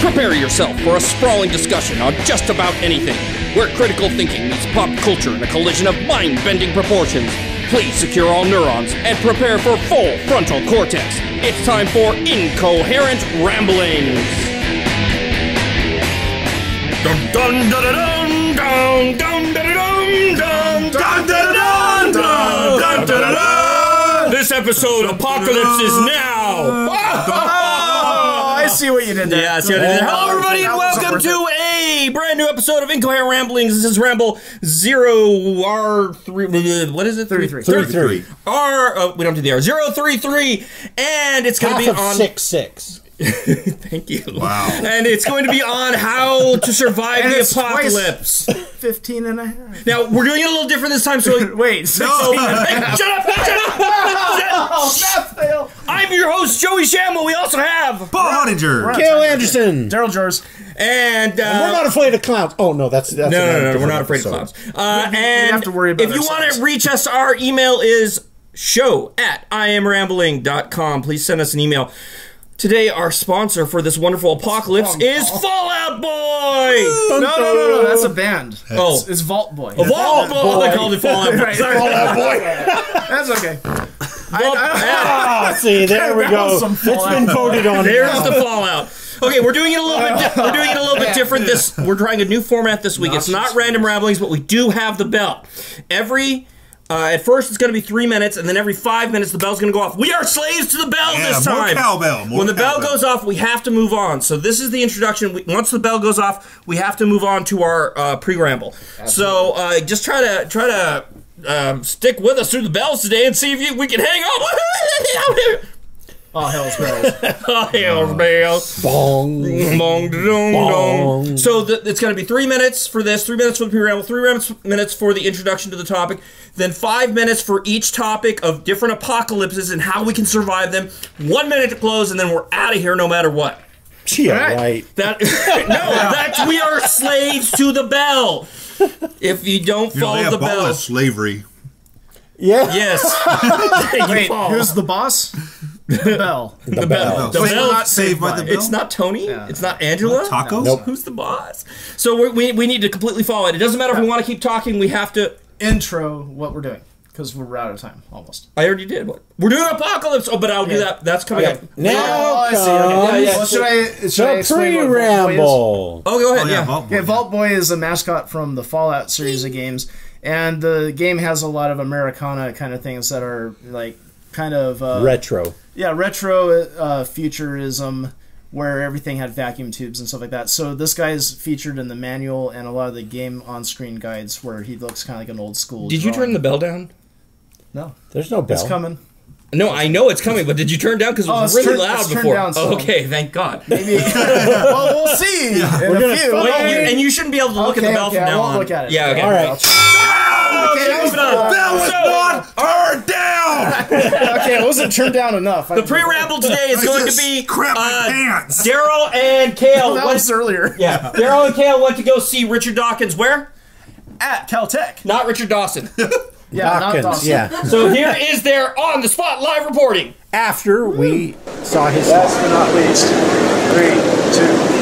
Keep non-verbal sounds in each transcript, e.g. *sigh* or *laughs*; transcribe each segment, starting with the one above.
Prepare yourself for a sprawling discussion on just about anything, where critical thinking meets pop culture in a collision of mind bending proportions. Please secure all neurons and prepare for full frontal cortex. It's time for Incoherent Ramblings. Dun dun dun dun dun dun dun dun dun dun dun dun dun dun dun This episode, Apocalypse is now. Oh, *laughs* I see what you did there. Yeah, I see what I did there? Hello, everybody, and welcome to a brand new episode of Incoherent Ramblings. This is Ramble Zero R three. What is it? 33. 33. R. Uh, we don't do the R. Zero three three, and it's going to be on. six six. *laughs* Thank you. Wow. And it's going to be on how to survive And the it's twice. apocalypse. 15 and a half. Now we're doing it a little different this time. So *laughs* Wait, 16 *laughs* Hey, shut up! Shut up! Math fail. I'm your host, Joey Shamble. We also have Paul Huntinger. Kail Andersen. Daryl Jors. and uh, We're not afraid of clowns. Oh no, that's that's No, no, no, no, we're not afraid of clowns. Uh, and have to worry about if you want to reach us, our email is show at iamrambling.com. Please send us an email. Today, our sponsor for this wonderful apocalypse is Fallout Boy! No, no, no, no. That's a band. Oh. It's, it's Vault Boy. Fallout Boy! I called it Fallout *laughs* Boy. Right. *laughs* Sorry. That's okay. Well, *laughs* yeah, Ah, see, there we go. It's been voted on. There's now. the Fallout. Okay, we're doing it a little bit. Di- we're doing it a little bit different. This we're trying a new format this week. It's not random ramblings, but we do have the bell. Every uh, at first it's going to be three minutes, and then every five minutes the bell's going to go off. We are slaves to the bell Yeah, this more time. cowbell, more when the bell goes off, we have to move on. So this is the introduction. We, once the bell goes off, we have to move on to our uh, pre-ramble. So uh, just try to try to. Um, stick with us through the bells today and see if you, we can hang on. *laughs* Oh, hell's bells. *laughs* oh, hell's bells. Bong. Bong, dong, Bong. dong. So the, it's going to be three minutes for this, three minutes for the pre-ramble, three minutes, minutes for the introduction to the topic, then five minutes for each topic of different apocalypses and how we can survive them. One minute to close, and then we're out of here no matter what. Yeah, Right. right. That *laughs* no, that we are slaves to the bell. If you don't You know, follow they the abolished bell, slavery. Yeah. yes. *laughs* You, Wait, who's the boss? The bell. The, bell. The Wait, bell- we're not saved by the bell. It's not Tony. It's not Angela. tacos. Nope. Who's the boss? So we're, we we need to completely follow it. It doesn't matter if we want to keep talking. We have to. Intro what we're doing. Because we're out of time, almost. I already did. What? We're doing apocalypse. Oh, but I'll do that. That's coming up. Now Oh, I see. comes Okay. yeah, Well, should I, should I the explain what Vault Boy is? pre-ramble. Oh, go ahead. Oh, yeah. yeah, Vault Boy. Okay, Vault Boy is a mascot from the Fallout series of games, and the game has a lot of Americana kind of things that are like kind of uh, Retro. Yeah retro uh, futurism, where everything had vacuum tubes and stuff like that. So this guy's featured in the manual and a lot of the game on-screen guides, where he looks kind of like an old school. Did you turn the bell down? No, There's no bell. it's coming. No, I know it's coming, but did you turn down because it Oh, was it's really turned- loud before? down some. Oh, okay, thank God. Maybe. *laughs* well, we'll see. In We're a gonna few. find- Well, you, and you shouldn't be able to look at the Okay, bell okay, from I now won't on. look at it. Yeah, okay. All right. Okay, that was moving on. That was not turned down. *laughs* okay, it wasn't turned down enough. The pre-ramble today is I going to be crap my uh, pants. Daryl and Kail. *laughs* that went- was earlier. yeah, Daryl and Kail went to go see Richard Dawkins. Where? At Caltech. Not Richard Dawson. Yeah, not Dawkins, Dawson. yeah. *laughs* so here is their on the spot live reporting. After we saw his Last but not least, three, two.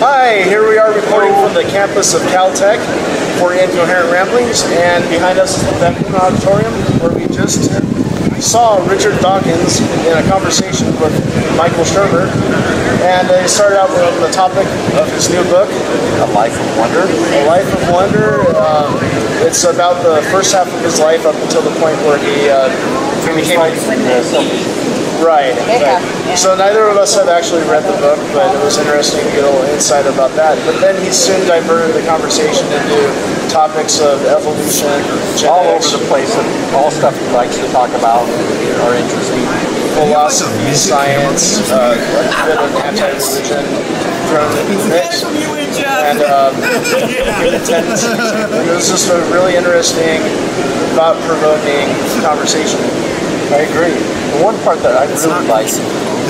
Hi, here we are reporting from the campus of Caltech for Incoherent Ramblings, and behind us is the Beckman Auditorium, where we just saw Richard Dawkins in a conversation with Michael Shermer, and they started out with the topic of his new book, A Life of Wonder. A Life of Wonder. Um, it's about the first half of his life up until the point where he uh, became. Right. right. So neither of us have actually read the book, but it was interesting to get a little insight about that. But then he soon diverted the conversation into topics of evolution, all over the place and all stuff he likes to talk about are interesting. philosophy, science, uh, a bit of anti-religion thrown into the mix, and um, human tendencies. And it was just a really interesting, thought-provoking conversation. I agree. The one part that I really like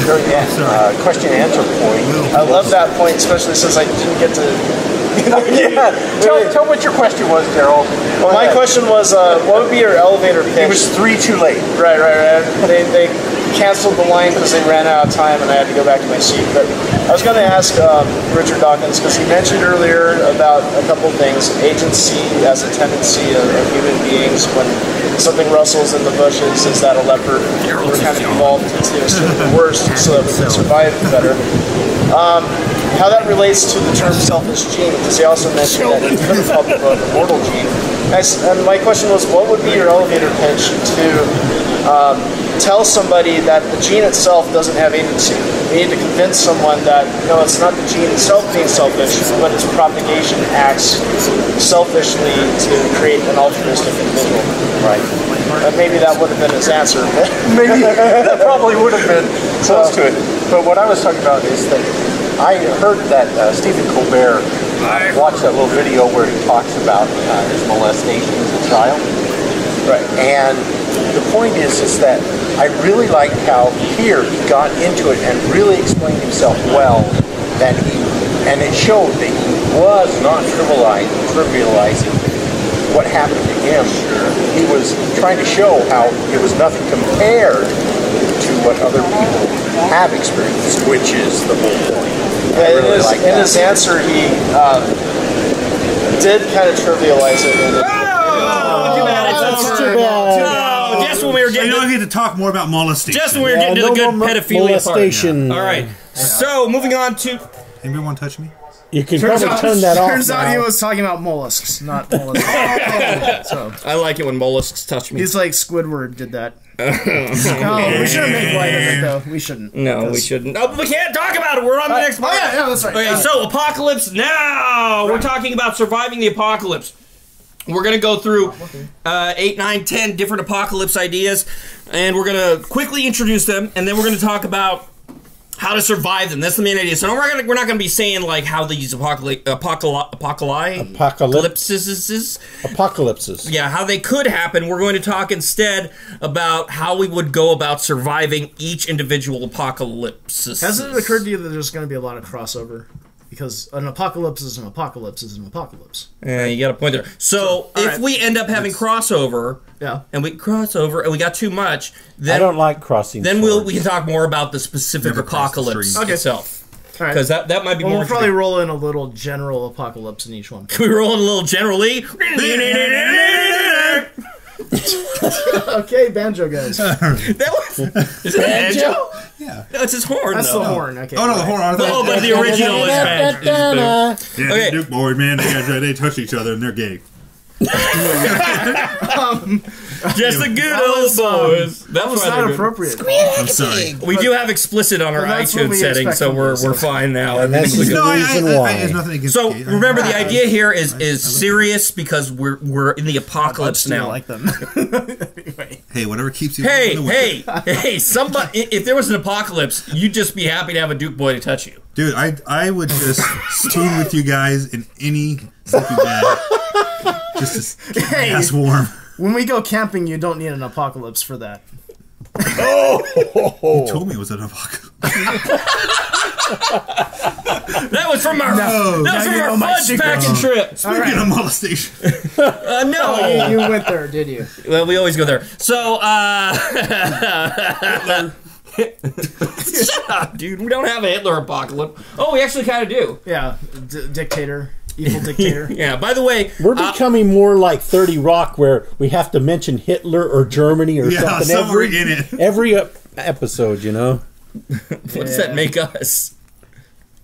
during the uh, question and answer point, I love that point, especially since I didn't get to *laughs* yeah. Tell, tell what your question was, Daryl. Well, my ahead. question was, uh, what would be your elevator pitch? It was three too late. Right, right, right. They, they canceled the line because they ran out of time and I had to go back to my seat. But I was going to ask um, Richard Dawkins because he mentioned earlier about a couple things. Agency as a tendency of, of human beings when something rustles in the bushes, is that a leopard? We're kind of evolved into *laughs* the worst so that we can survive better. Um, how that relates to the term selfish gene, because he also mentioned that you could have helped a mortal gene. And I s- And my question was, what would be your elevator pitch to um, tell somebody that the gene itself doesn't have agency? We need to convince someone that, no, it's not the gene itself being selfish, but its propagation acts selfishly to create an altruistic individual. Right. Uh, maybe that would have been his answer. *laughs* Maybe *laughs* that probably would have been close to it. But what I was talking about is that I heard that uh, Stephen Colbert uh, watched that little video where he talks about uh, his molestation as a child. Right. And the point is, is that I really like how here he got into it and really explained himself well. That he, and it showed that he was not trivializing, trivializing what happened to him. He was trying to show how it was nothing compared to what other people have experienced, which is the whole point. I Yeah, in, his, like in his answer, he um, did kind of trivialize it. Don't to, get to talk more about molestation. just when we were Yeah, getting no to the good more mo- pedophilia part. molestation. All right. So moving on to Anybody want to touch me? You can Turns probably out, turn that off. turns out he was talking about mollusks, not mollusks. *laughs* so I like it when mollusks touch me. he's like Squidward did that. *laughs* oh, we shouldn't make light of it though. We shouldn't. No, we 'Cause- shought No, but we can't talk about it. We're on the next Oh yeah, yeah, that's right. Okay, Uh, so apocalypse now. We're talking about surviving the apocalypse. We're gonna go through uh, eight, nine, ten different apocalypse ideas, and we're gonna quickly introduce them, and then we're gonna talk about how to survive them. That's the main idea. So we're gonna we're not gonna be saying like how these apocalypse apocalypse Apocalypse. apocalypses Apocalypses. yeah, how they could happen. We're going to talk instead about how we would go about surviving each individual apocalypse. Hasn't it occurred to you that there's going to be a lot of crossover? Because an apocalypse is an apocalypse is an apocalypse. Yeah, you got a point there. So, if alright. we end up having crossover, Yeah. and we cross over, and we got too much, I then don't like crossing. then we'll we can talk more about the specific Never cross the apocalypse. Okay. itself, All right. because that that might be Well, more. we'll probably roll in a little general apocalypse in each one. Can we roll in a little generally? *laughs* okay, banjo guys. *laughs* that was is it banjo? Yeah. No, it's his horn. That's though. the horn. Okay. Oh no, the right. horn. I Oh, thought- but the *laughs* original is banjo. *laughs* Yeah, Okay. Duke boy, man, they got they touch each other and they're gay. Just the good That old was, um, boys. That was not good. appropriate. I'm sorry. We do have explicit on our that's what iTunes we settings, expect so from we're we're fine now. And that's the good. No, I, I, reason I, why. I, there's nothing against So gay. remember, the idea here is is serious because we're we're in the apocalypse now. like them. *laughs* anyway. Hey, whatever keeps you. Hey, in hey, hey! Somebody, i- if there was an apocalypse, you'd just be happy to have a Duke boy to touch you. dude, I I would just *laughs* spoon with you guys in any sleeping *laughs* bag, just to keep my Hey. ass warm. When we go camping, you don't need an apocalypse for that. You told me it was an apocalypse. *laughs* That was from our that was from our fudge packing trip. Speaking of molestation, Uh, no, You, you went there, did you? well, we always go there. So, uh, *laughs* shut up, dude. We don't have a Hitler apocalypse. Oh, we actually kind of do. Yeah, d- dictator, evil *laughs* dictator. Yeah. By the way, We're uh, becoming more like 30 Rock, where we have to mention Hitler or Germany or Yeah, something somewhere every in it. *laughs* every episode. You know, *laughs* what does that make us?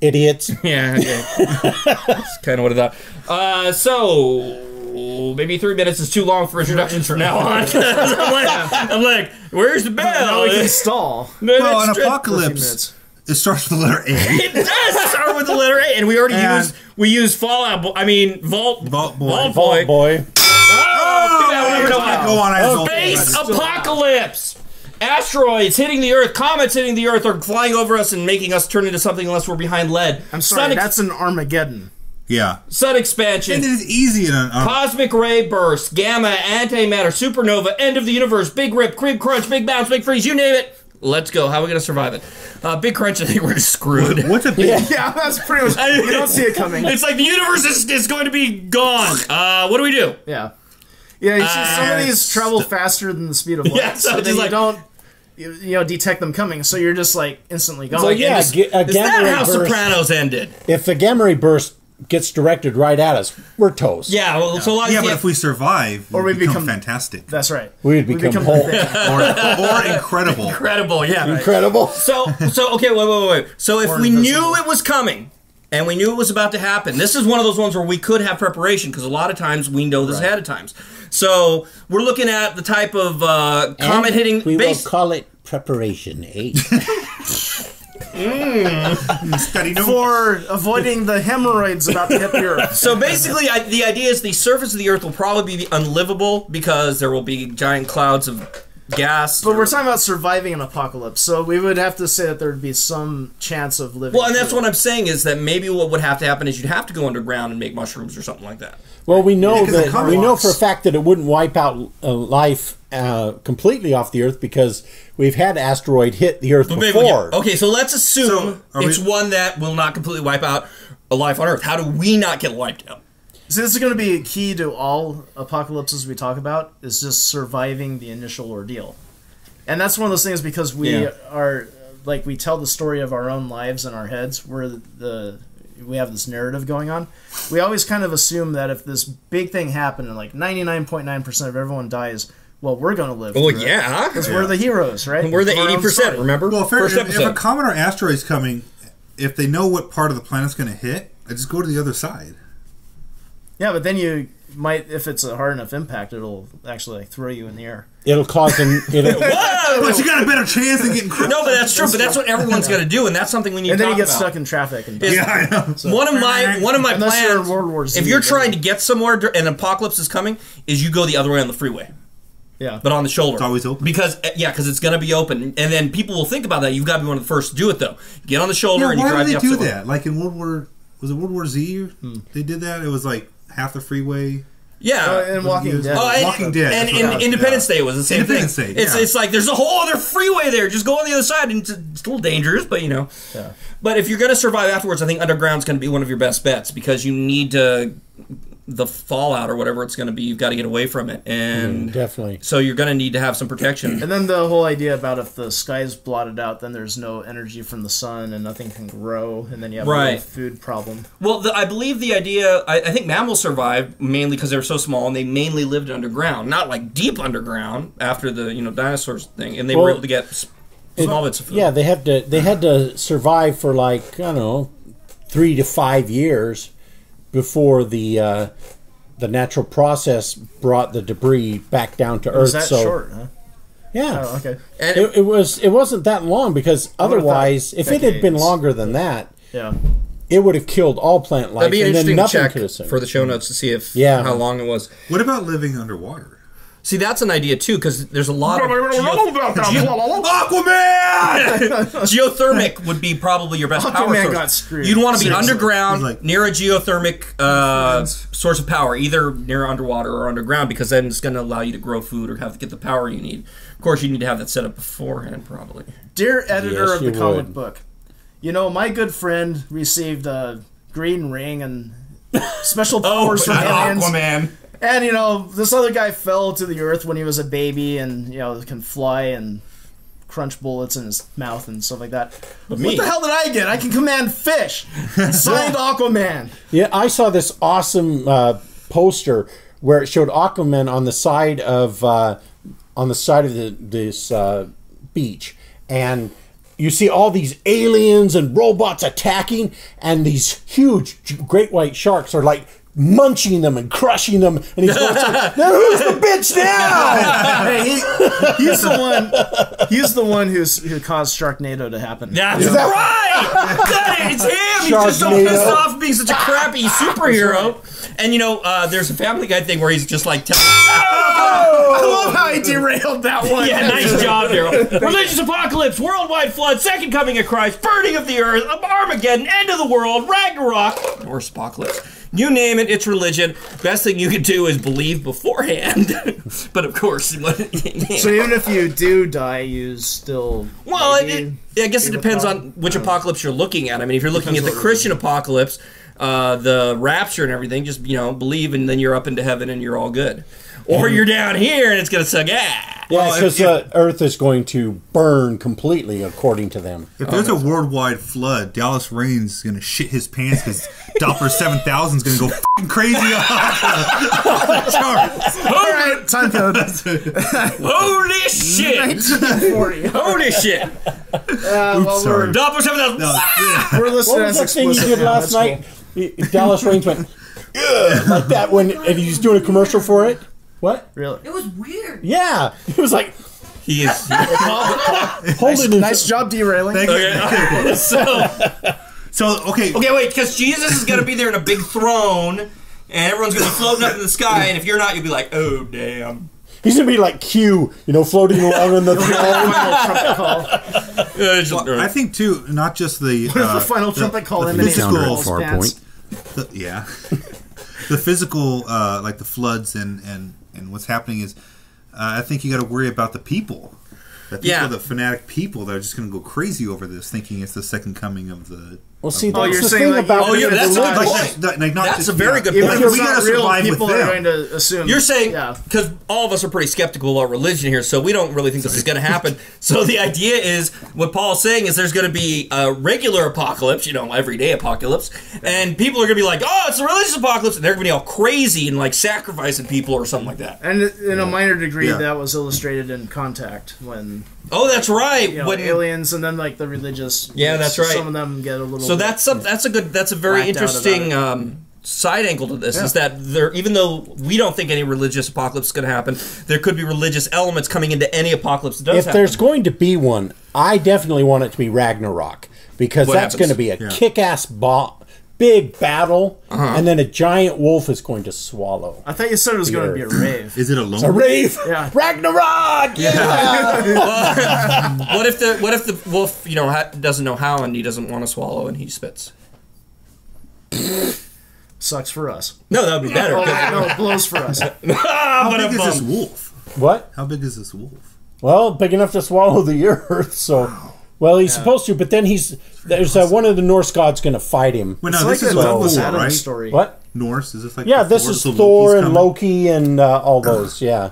idiots. Yeah, okay. That's kind of what I thought. Uh, so maybe three minutes is too long for introductions from now on. I'm, like, I'm like, where's the bell? Now we can stall. No, well, an apocalypse minutes. It starts with the letter A. *laughs* It does start with the letter A, and we already And- used we used Fallout. Bo- I mean, Vault Vault Boy. Vault Vault Boy. boy. Oh, too bad we never know how. Go on, I Space apocalypse. Asteroids hitting the Earth, comets hitting the Earth, or flying over us and making us turn into something unless we're behind lead. I'm sorry, Sun, ex- that's an Armageddon. Yeah, sun expansion. and it is easy in an. Uh, Cosmic ray burst, gamma, antimatter, supernova, end of the universe, big rip, creep crunch, big bounce, big freeze, you name it. Let's go. How are we gonna survive it? Uh, big crunch. I think we're screwed. What's a big? Yeah, that's pretty much. You don't see it coming. It's like the universe is, is going to be gone. Uh, what do we do? Yeah, yeah. You see, some of Uh, these travel faster than the speed of *laughs* light, Yeah, so so it's then you don't, you, you know, detect them coming. So you're just like instantly gone. So Like, yeah, and is, a is that how burst- Sopranos ended? If the gamma ray burst gets directed right at us, we're toast. Yeah. Well, so a lot of Yeah, of but if we survive, Or we we become, become- fantastic That's right. We'd become whole. thick. *laughs* or, or incredible. incredible. Yeah. Incredible. So so okay, wait, wait, wait, wait. So if Or we invisible. knew it was coming and we knew it was about to happen, this is one of those ones where we could have preparation because a lot of times we know this ahead of times. So we're looking at the type of uh, comet And hitting We base. will call it preparation, eh? *laughs* Mm. *laughs* Study no For avoiding the hemorrhoids about to hit the earth. *laughs* so basically, I, the idea is the surface of the Earth will probably be unlivable because there will be giant clouds of gas. But we're talking about surviving an apocalypse, so we would have to say that there would be some chance of living. well, and that's through what. I'm saying is that maybe what would have to happen is you'd have to go underground and make mushrooms or something like that. Well, we know Because that we know for a fact that it wouldn't wipe out uh, life uh, completely off the Earth because we've had asteroid hit the Earth Maybe we before. get- okay, so let's assume So, it's we- one that will not completely wipe out a life on Earth. How do we not get wiped out? So this is going to be key to all apocalypses we talk about is just surviving the initial ordeal, and that's one of those things because we Yeah. are like we tell the story of our own lives in our heads where the, the we have this narrative going on. We always kind of assume that if this big thing happened and like ninety nine point nine percent of everyone dies, well, we're going to live. Well, through it. yeah. because we're the heroes, right? And We're the Of eighty percent. Remember? Well, fair, First if, if a episode. comet or asteroid is coming, if they know what part of the planet's going to hit, I just go to the other side. Yeah, but then you might, if it's a hard enough impact, it'll actually like throw you in the air. It'll cause an. *laughs* It'll, Whoa! But you got a better chance of getting crushed. no, but that's true. But that's what everyone's going to do, and that's something we need to. And to then you talk get about. stuck in traffic and Yeah, I know. *laughs* one of my one of my Unless you're in plans. World War Z, if you're then- trying to get somewhere dur- and an apocalypse is coming, is you go the other way on the freeway, yeah. but on the shoulder. It's always open. Because uh, yeah, because it's going to be open, and then people will think about that. You've got to be one of the first to do it, though. Get on the shoulder Yeah, and you why drive do the they do opposite way. that? Like in World War, was it World War Z? They did that. It was like half the freeway. Yeah. Uh, in Walking Dead. Oh, and, Walking Dead, And that's what was, Independence yeah. Day was the same Independence thing. Day, It's it's like there's a whole other freeway there. Just go on the other side, and it's, it's a little dangerous, but you know. Yeah. But if you're going to survive afterwards, I think underground's going to be one of your best bets because you need to the fallout or whatever it's going to be. You've got to get away from it, and mm, definitely. so you're going to need to have some protection. And then the whole idea about if the sky's blotted out, then there's no energy from the sun and nothing can grow, and then you have a Right. real food problem. Well, the, I believe the idea. I, I think mammals survived mainly because they were so small, and they mainly lived underground, not like deep underground after the you know dinosaurs thing, and they were able to get s- small bits of food. Yeah, they had to. They had to survive for like I don't know, three to five years before the uh, the natural process brought the debris back down to Was Earth. that so short? Huh? yeah, Oh, okay. And it, it was. It wasn't that long because otherwise, if it had been longer than that, Yeah. it would have killed all plant life, That'd be an and then interesting nothing check could have for the show notes to see if Yeah. how long it was. What about living underwater? See, that's an idea too, because there's a lot of Aquaman! *laughs* geothermic would be probably your best power source. got screwed. You'd want to be Seriously. underground Like- near a geothermic uh, source of power, either near underwater or underground, because then it's going to allow you to grow food or have get the power you need. Of course, you need to have that set up beforehand, probably. Dear editor Yes, of the comic would. book, you know, my good friend received a green ring and special *laughs* powers from *laughs* aliens. Oh, Aquaman. And, you know, this other guy fell to the earth when he was a baby and, you know, can fly and crunch bullets in his mouth and stuff like that. me. What the hell did I get? I can command fish. *laughs* Signed Aquaman. Yeah, I saw this awesome uh, poster where it showed Aquaman on the side of uh, on the side of the, this uh, beach, and you see all these aliens and robots attacking, and these huge great white sharks are like munching them and crushing them, and he's going, *laughs* now "Who's the bitch now?" *laughs* hey, he, he's the one. He's the one who's who caused Sharknado to happen. That's right. *laughs* That is him. He's just so Sharknado. pissed off being such a crappy superhero. And you know, uh, there's a Family Guy thing where he's just like, telling, I love how he derailed that one. "Yeah, nice job, Daryl." Religious apocalypse, worldwide flood, second coming of Christ, burning of the earth, Armageddon, end of the world, Ragnarok, or apocalypse. You name it, it's religion. Best thing you could do is believe beforehand. *laughs* but of course, what- *laughs* So even if you do die, you still. well, it, it, I guess it depends on which apocalypse you're looking at. I mean, if you're looking at the Christian apocalypse, uh, the rapture and everything, just you know, believe and then you're up into heaven and you're all good. Or you're down here and it's gonna suck ass. Yeah, Well, because if- uh, Earth is going to burn completely, according to them. If there's a worldwide flood, Dallas Raines is gonna shit his pants because *laughs* Doppler seven thousand is gonna go fing crazy off the *laughs* charts. All right, time code. Holy shit! 1940. Uh, Holy shit! well, sorry. we're, Doppler seven thousand. No, yeah. we're listening What was that thing you did last night? cool. Dallas Raines went *laughs* like that when and he's doing a commercial for it. What? Really? It was weird. Yeah, it was like He is. *laughs* holding his Nice job derailing. Thank you. *laughs* So So okay, okay, wait, because Jesus is gonna be there in a big throne, and everyone's gonna be floating up in the sky, and if you're not, you'll be like, oh damn. He's gonna be like Q, you know, floating along in the *laughs* throne. Final trumpet call. Just- Well, I think too, not just the What if uh, the final trumpet call emanates physical- from Far point. the, yeah, the physical, uh, like the floods and and and what's happening is, uh, I think you got to worry about the people. The people, Yeah. the fanatic people that are just going to go crazy over this, thinking it's the second coming of the. Well, see, Oh, that's you're the saying thing like, about Oh, yeah, that's it's a good point. that's, that- like not That's just, a very yeah. good Even point. if Like, it's we not gotta real, survive with people are them. going to assume. You're saying yeah. because all of us are pretty skeptical about religion here, so we don't really think this is going to happen. *laughs* so the idea is what Paul's saying is there's going to be a regular apocalypse, you know, everyday apocalypse, and people are going to be like, "Oh, it's a religious apocalypse," and they're going to be all crazy and like sacrificing people or something like that. And in a minor degree, Yeah. that was illustrated in Contact when Oh, that's right. you know, When- aliens and then like the religious. Yeah, that's right. Some of them get a little. So bit- that's some, that's a good that's a very Whacked out about interesting um, side angle to this is that there even though we don't think any religious apocalypse is going to happen, there could be religious elements coming into any apocalypse that does if happen. there's going to be one, I definitely want it to be Ragnarok because What that's going to be a Yeah. kick-ass bo- big battle, Uh-huh. and then a giant wolf is going to swallow. I thought you said it was going to be a rave. *laughs* Is it a lone? A rave, Yeah. Ragnarok. Yeah. *laughs* what if the what if the wolf you know ha- doesn't know how and he doesn't want to swallow and he spits? Sucks for us. No, that would be better. Oh, 'cause- *laughs* no, it blows for us. Ah, How big is this wolf? what? How big is this wolf? Well, big enough to swallow the earth. So, well, he's supposed to, but then he's there's uh, one of the Norse gods going to fight him. Well, It's no, like this is a like Douglas Thor, Adams right? story. What? Norse is this like? Yeah, the this Thor? is So Thor Loki's and coming? Loki and uh, all those. Yeah.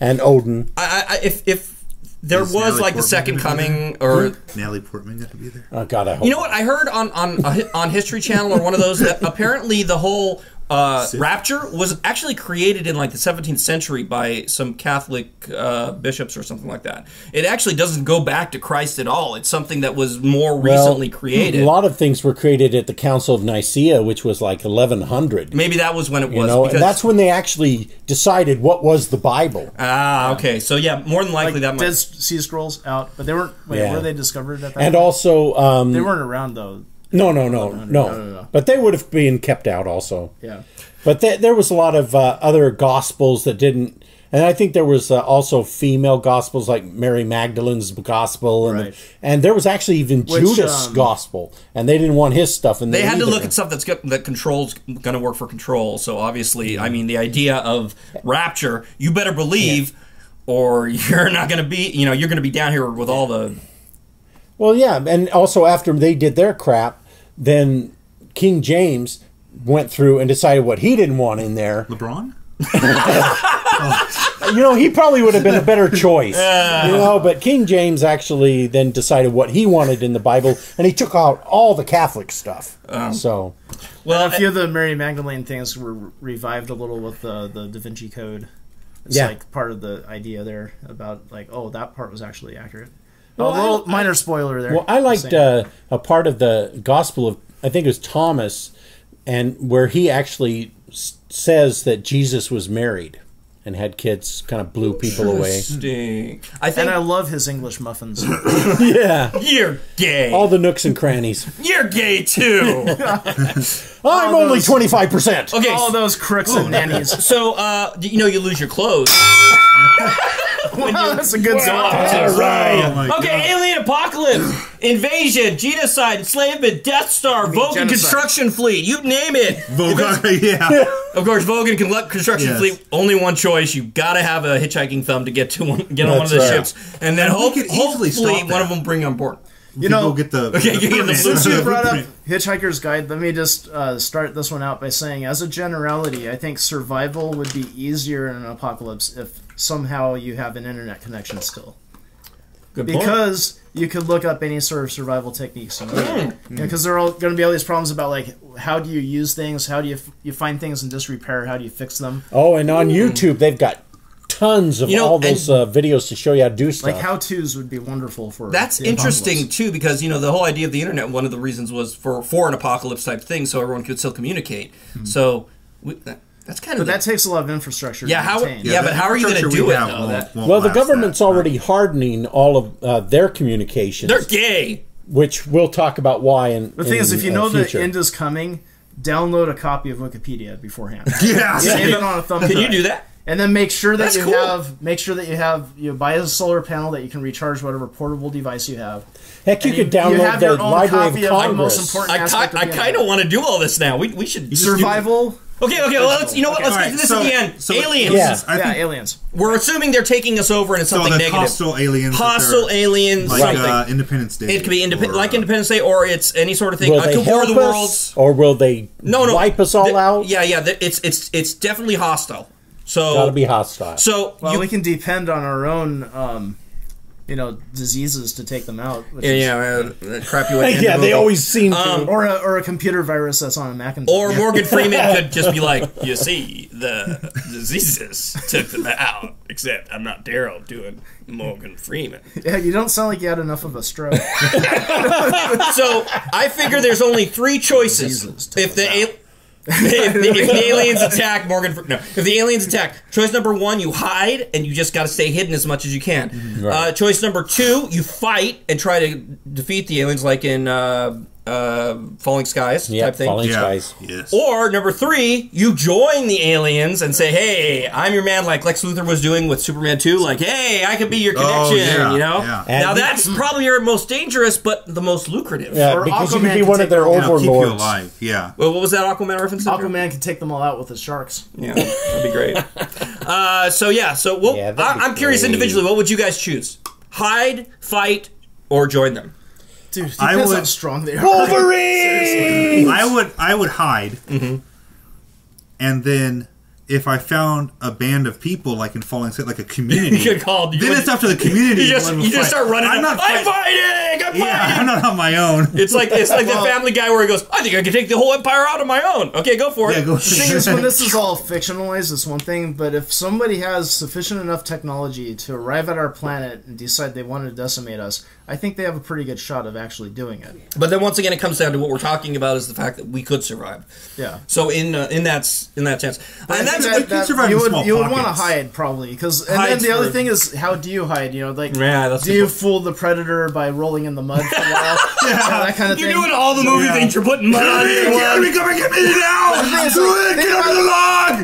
and Odin. I, I, if if there Is was Natalie like the second coming or Natalie Portman got to be there. Oh God, I hope. You know what I heard on on on History Channel or one of those that apparently the whole uh, rapture was actually created in like the 17th century by some Catholic uh, bishops or something like that. It actually doesn't go back to Christ at all. It's something that was more Well, recently created. A lot of things were created at the Council of Nicaea, which was like 1100. Maybe that was when it was. You was. know, because, that's when they actually decided what was the Bible. ah okay. So yeah, more than likely Like that might. Dead Sea Scrolls out, but they weren't. Wait, Yeah. were they discovered at that? And point? also, um, they weren't around though. No, no, no, no. But they would have been kept out also. Yeah. But th- there was a lot of uh, other gospels that didn't. And I think there was uh, also female gospels like Mary Magdalene's gospel, and Right. and there was actually even Which, Judas' um, gospel, and they didn't want his stuff And they had to look at stuff that's that controls going to work for control. So obviously, I mean, the idea of rapture, you better believe, or *laughs* you're not going to be. You know, you're going to be down here with all the. Well, yeah, and also after they did their crap, then King James went through and decided what he didn't want in there. LeBron? *laughs* You know, he probably would have been a better choice. *laughs* You know, but King James actually then decided what he wanted in the Bible, and he took out all the Catholic stuff. Um, so, Well, A few of the Mary Magdalene things were revived a little with the the Da Vinci Code. It's Yeah. like part of the idea there about like, oh, that part was actually accurate. Well, a little I- minor spoiler there. well, I liked uh, a part of the Gospel of I think it was Thomas, and where he actually s- says that Jesus was married and had kids, kind of blew people away. Interesting. I and I love his English muffins. *laughs* yeah, you're gay. all the nooks and crannies. you're gay too. *laughs* I'm only twenty five percent. Okay. All those crooks and nannies. So, uh, you know, you lose your clothes. *laughs* *laughs* Wow, *laughs* that's a good All song. right. Oh okay, God. alien apocalypse, invasion, genocide, enslavement, Death Star, Vogon genocide. construction fleet. You name it. Vogue, *laughs* yeah. Of course, Vogon can let construction Yes. fleet. Only one choice. You gotta have a hitchhiking thumb to get to one, get on one of the right. ships, and then And we hope, hopefully one that. of them bring on board. You know, get the. Okay, you get the permit. Since you brought up Hitchhiker's Guide, let me just uh, start this one out by saying, as a generality, I think survival would be easier in an apocalypse if somehow you have an internet connection still. Good point. Because you could look up any sort of survival techniques. Because there are going to be all these problems about, like, how do you use things? How do you, f- you find things in disrepair? How do you fix them? Oh, and on YouTube they've got tons of You know, all those uh, videos to show you how to do stuff. Like, how to's would be wonderful for That's interesting too, because you know the whole idea of the internet. One of the reasons was for for an apocalypse type thing, so everyone could still communicate. So we, that, that's kind of But the- that takes a lot of infrastructure Yeah, to how- maintain. yeah, but how are you gonna infrastructure do it, though? won't- That- won't well, the government's that. already hardening all of uh, their communications, they're gay. which we'll talk about why. In The thing is, if you uh, know the end is coming, download a copy of Wikipedia beforehand. *laughs* Yeah. Save it on a thumb Can you do that? And then make sure that That's you cool. have make sure that you have you buy a solar panel that you can recharge whatever portable device you have. heck, you And could download have the your own Library copy of of the most Congress. important I, aspect ki- of I kind of want to do all this now. We, we should survival. Okay, okay. Well, let's you know what? Let's All get to this so- at the end. so aliens. Yeah. I yeah, aliens. We're assuming they're taking us over and it's so. something The negative. hostile aliens. that Hostile they're- aliens. Like something. uh, Independence Day. it could be independent, or, like uh, Independence Day, or it's any sort of thing. Will Uh, they could War help of the us, or will they No, no. wipe us all Th- out? Yeah, yeah. th- It's it's it's definitely hostile. So Gotta be hostile. So Well, you, we can depend on our own, um, you know, diseases to take them out. Which yeah, is- yeah, uh, that crap you. *laughs* at yeah, they always seem to. Um, Or a, or a computer virus that's on a Macintosh. Or Morgan *laughs* Freeman could just be like, "You see, the diseases took them out." Except I'm not Daryl doing Morgan Freeman. yeah, you don't sound like you had enough of a stroke. *laughs* So I figure there's only three choices. Jesus, took If the a- *laughs* if, the, if the *laughs* aliens attack Morgan, no. If the aliens attack, choice number one, you hide and you just got to stay hidden as much as you can. Uh, choice number two, you fight and try to defeat the aliens, like in uh, uh, Falling Skies yeah, type thing. falling Yeah. skies. Yes. Or number three, you join the aliens and say, "Hey, I'm your man," like Lex Luthor was doing with Superman 2. Like, "Hey, I could be your Oh, connection." yeah, you know. yeah. Now And- that's probably your most dangerous, but the most lucrative. Yeah, Or because you Aquaman could be can one of their them It'll keep you alive. Yeah. Well, what was that Aquaman reference? Aquaman can take them all out with his sharks. Yeah, that'd be great. *laughs* uh, so yeah, so what, Yeah, I, I'm curious individually, what would you guys choose? Hide, fight, or join them? Dude, I depends how would- strong they are. Wolverine. *laughs* I would I would hide, Mm-hmm. and then if I found a band of people like in Falling State, like a community, *laughs* You could call- you then would- it's up to the *laughs* community. You just to you just start running. I'm not. I'm fight- fighting. I'm yeah, fighting. I'm not on my own. It's like it's like the Family Guy where he goes, "I think I can take the whole empire out on my own." Okay, go for it. Yeah, go. The thing is, when this is all fictionalized, it's one thing, but if somebody has sufficient enough technology to arrive at our planet and decide they want to decimate us, I think they have a pretty good shot of actually doing it. But then once again, it comes down to what we're talking about is the fact that we could survive. Yeah. So in uh, in that in that sense, and I that's you can survive you would you would want to hide probably because and Hide's then the other for- thing is how do you hide? You know, like Yeah, do you point. fool the predator by rolling in the mud for a while? *laughs* yeah, that kind of you're thing. doing all the movie Yeah. things. You're putting mud on *laughs* your Come lung. come and get me now! thing is, Do it! Get under the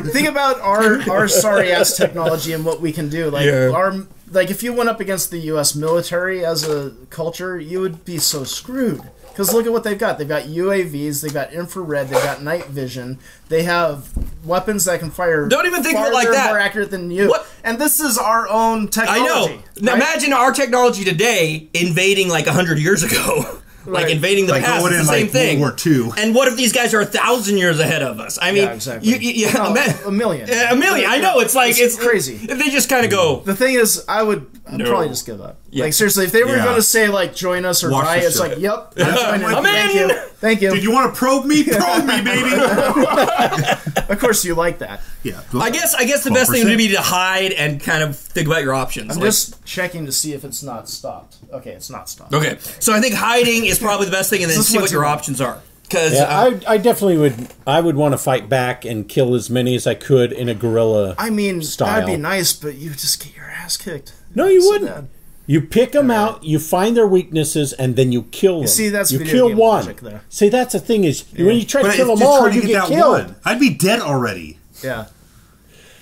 log! Think about our our *laughs* sorry ass technology and what we can do. Like Yeah. our like if you went up against the U.S. military as a culture, you would be so screwed. Because look at what they've got. They've got UAVs. They've got infrared. They've got night vision. They have weapons that can fire. Don't even think of it like that. More accurate than you. What? And this is our own technology. I know. Now right? imagine our technology today invading like hundred years ago. *laughs* Like invading the Like past, going it's the in, same like, thing. World War II. And what if these guys are a thousand years ahead of us? I mean, Yeah, exactly. You, you, you- No, ima- *laughs* a million. A million. I know. It's like It's it's, crazy. They just kind of go. The thing is, I would I'd No. probably just give up. Yeah. Like seriously, if they were Yeah. going to say like join us or Watch die, it's like, yep, I'm. *laughs* I'm Thank you, thank you. Did you want to probe me? *laughs* Probe me, baby! *laughs* Of course, you like that. yeah. I guess. I guess the best thing would be to hide and kind of think about your options. I'm Like- just checking to see if it's not stopped. Okay, it's not stopped. okay. So I think hiding is probably the best thing, and then This see what your wrong. options are. Because Yeah, I, uh, I definitely would. I would want to fight back and kill as many as I could in a guerrilla. I mean, Style. that'd be nice, but you just get your ass kicked. No, you So wouldn't. bad. You pick them out, you find their weaknesses, and then you kill them. see, that's you video kill game one. logic there. See, that's the thing is when you try to But kill them all, trying to you get get that killed. one. I'd be dead already. Yeah.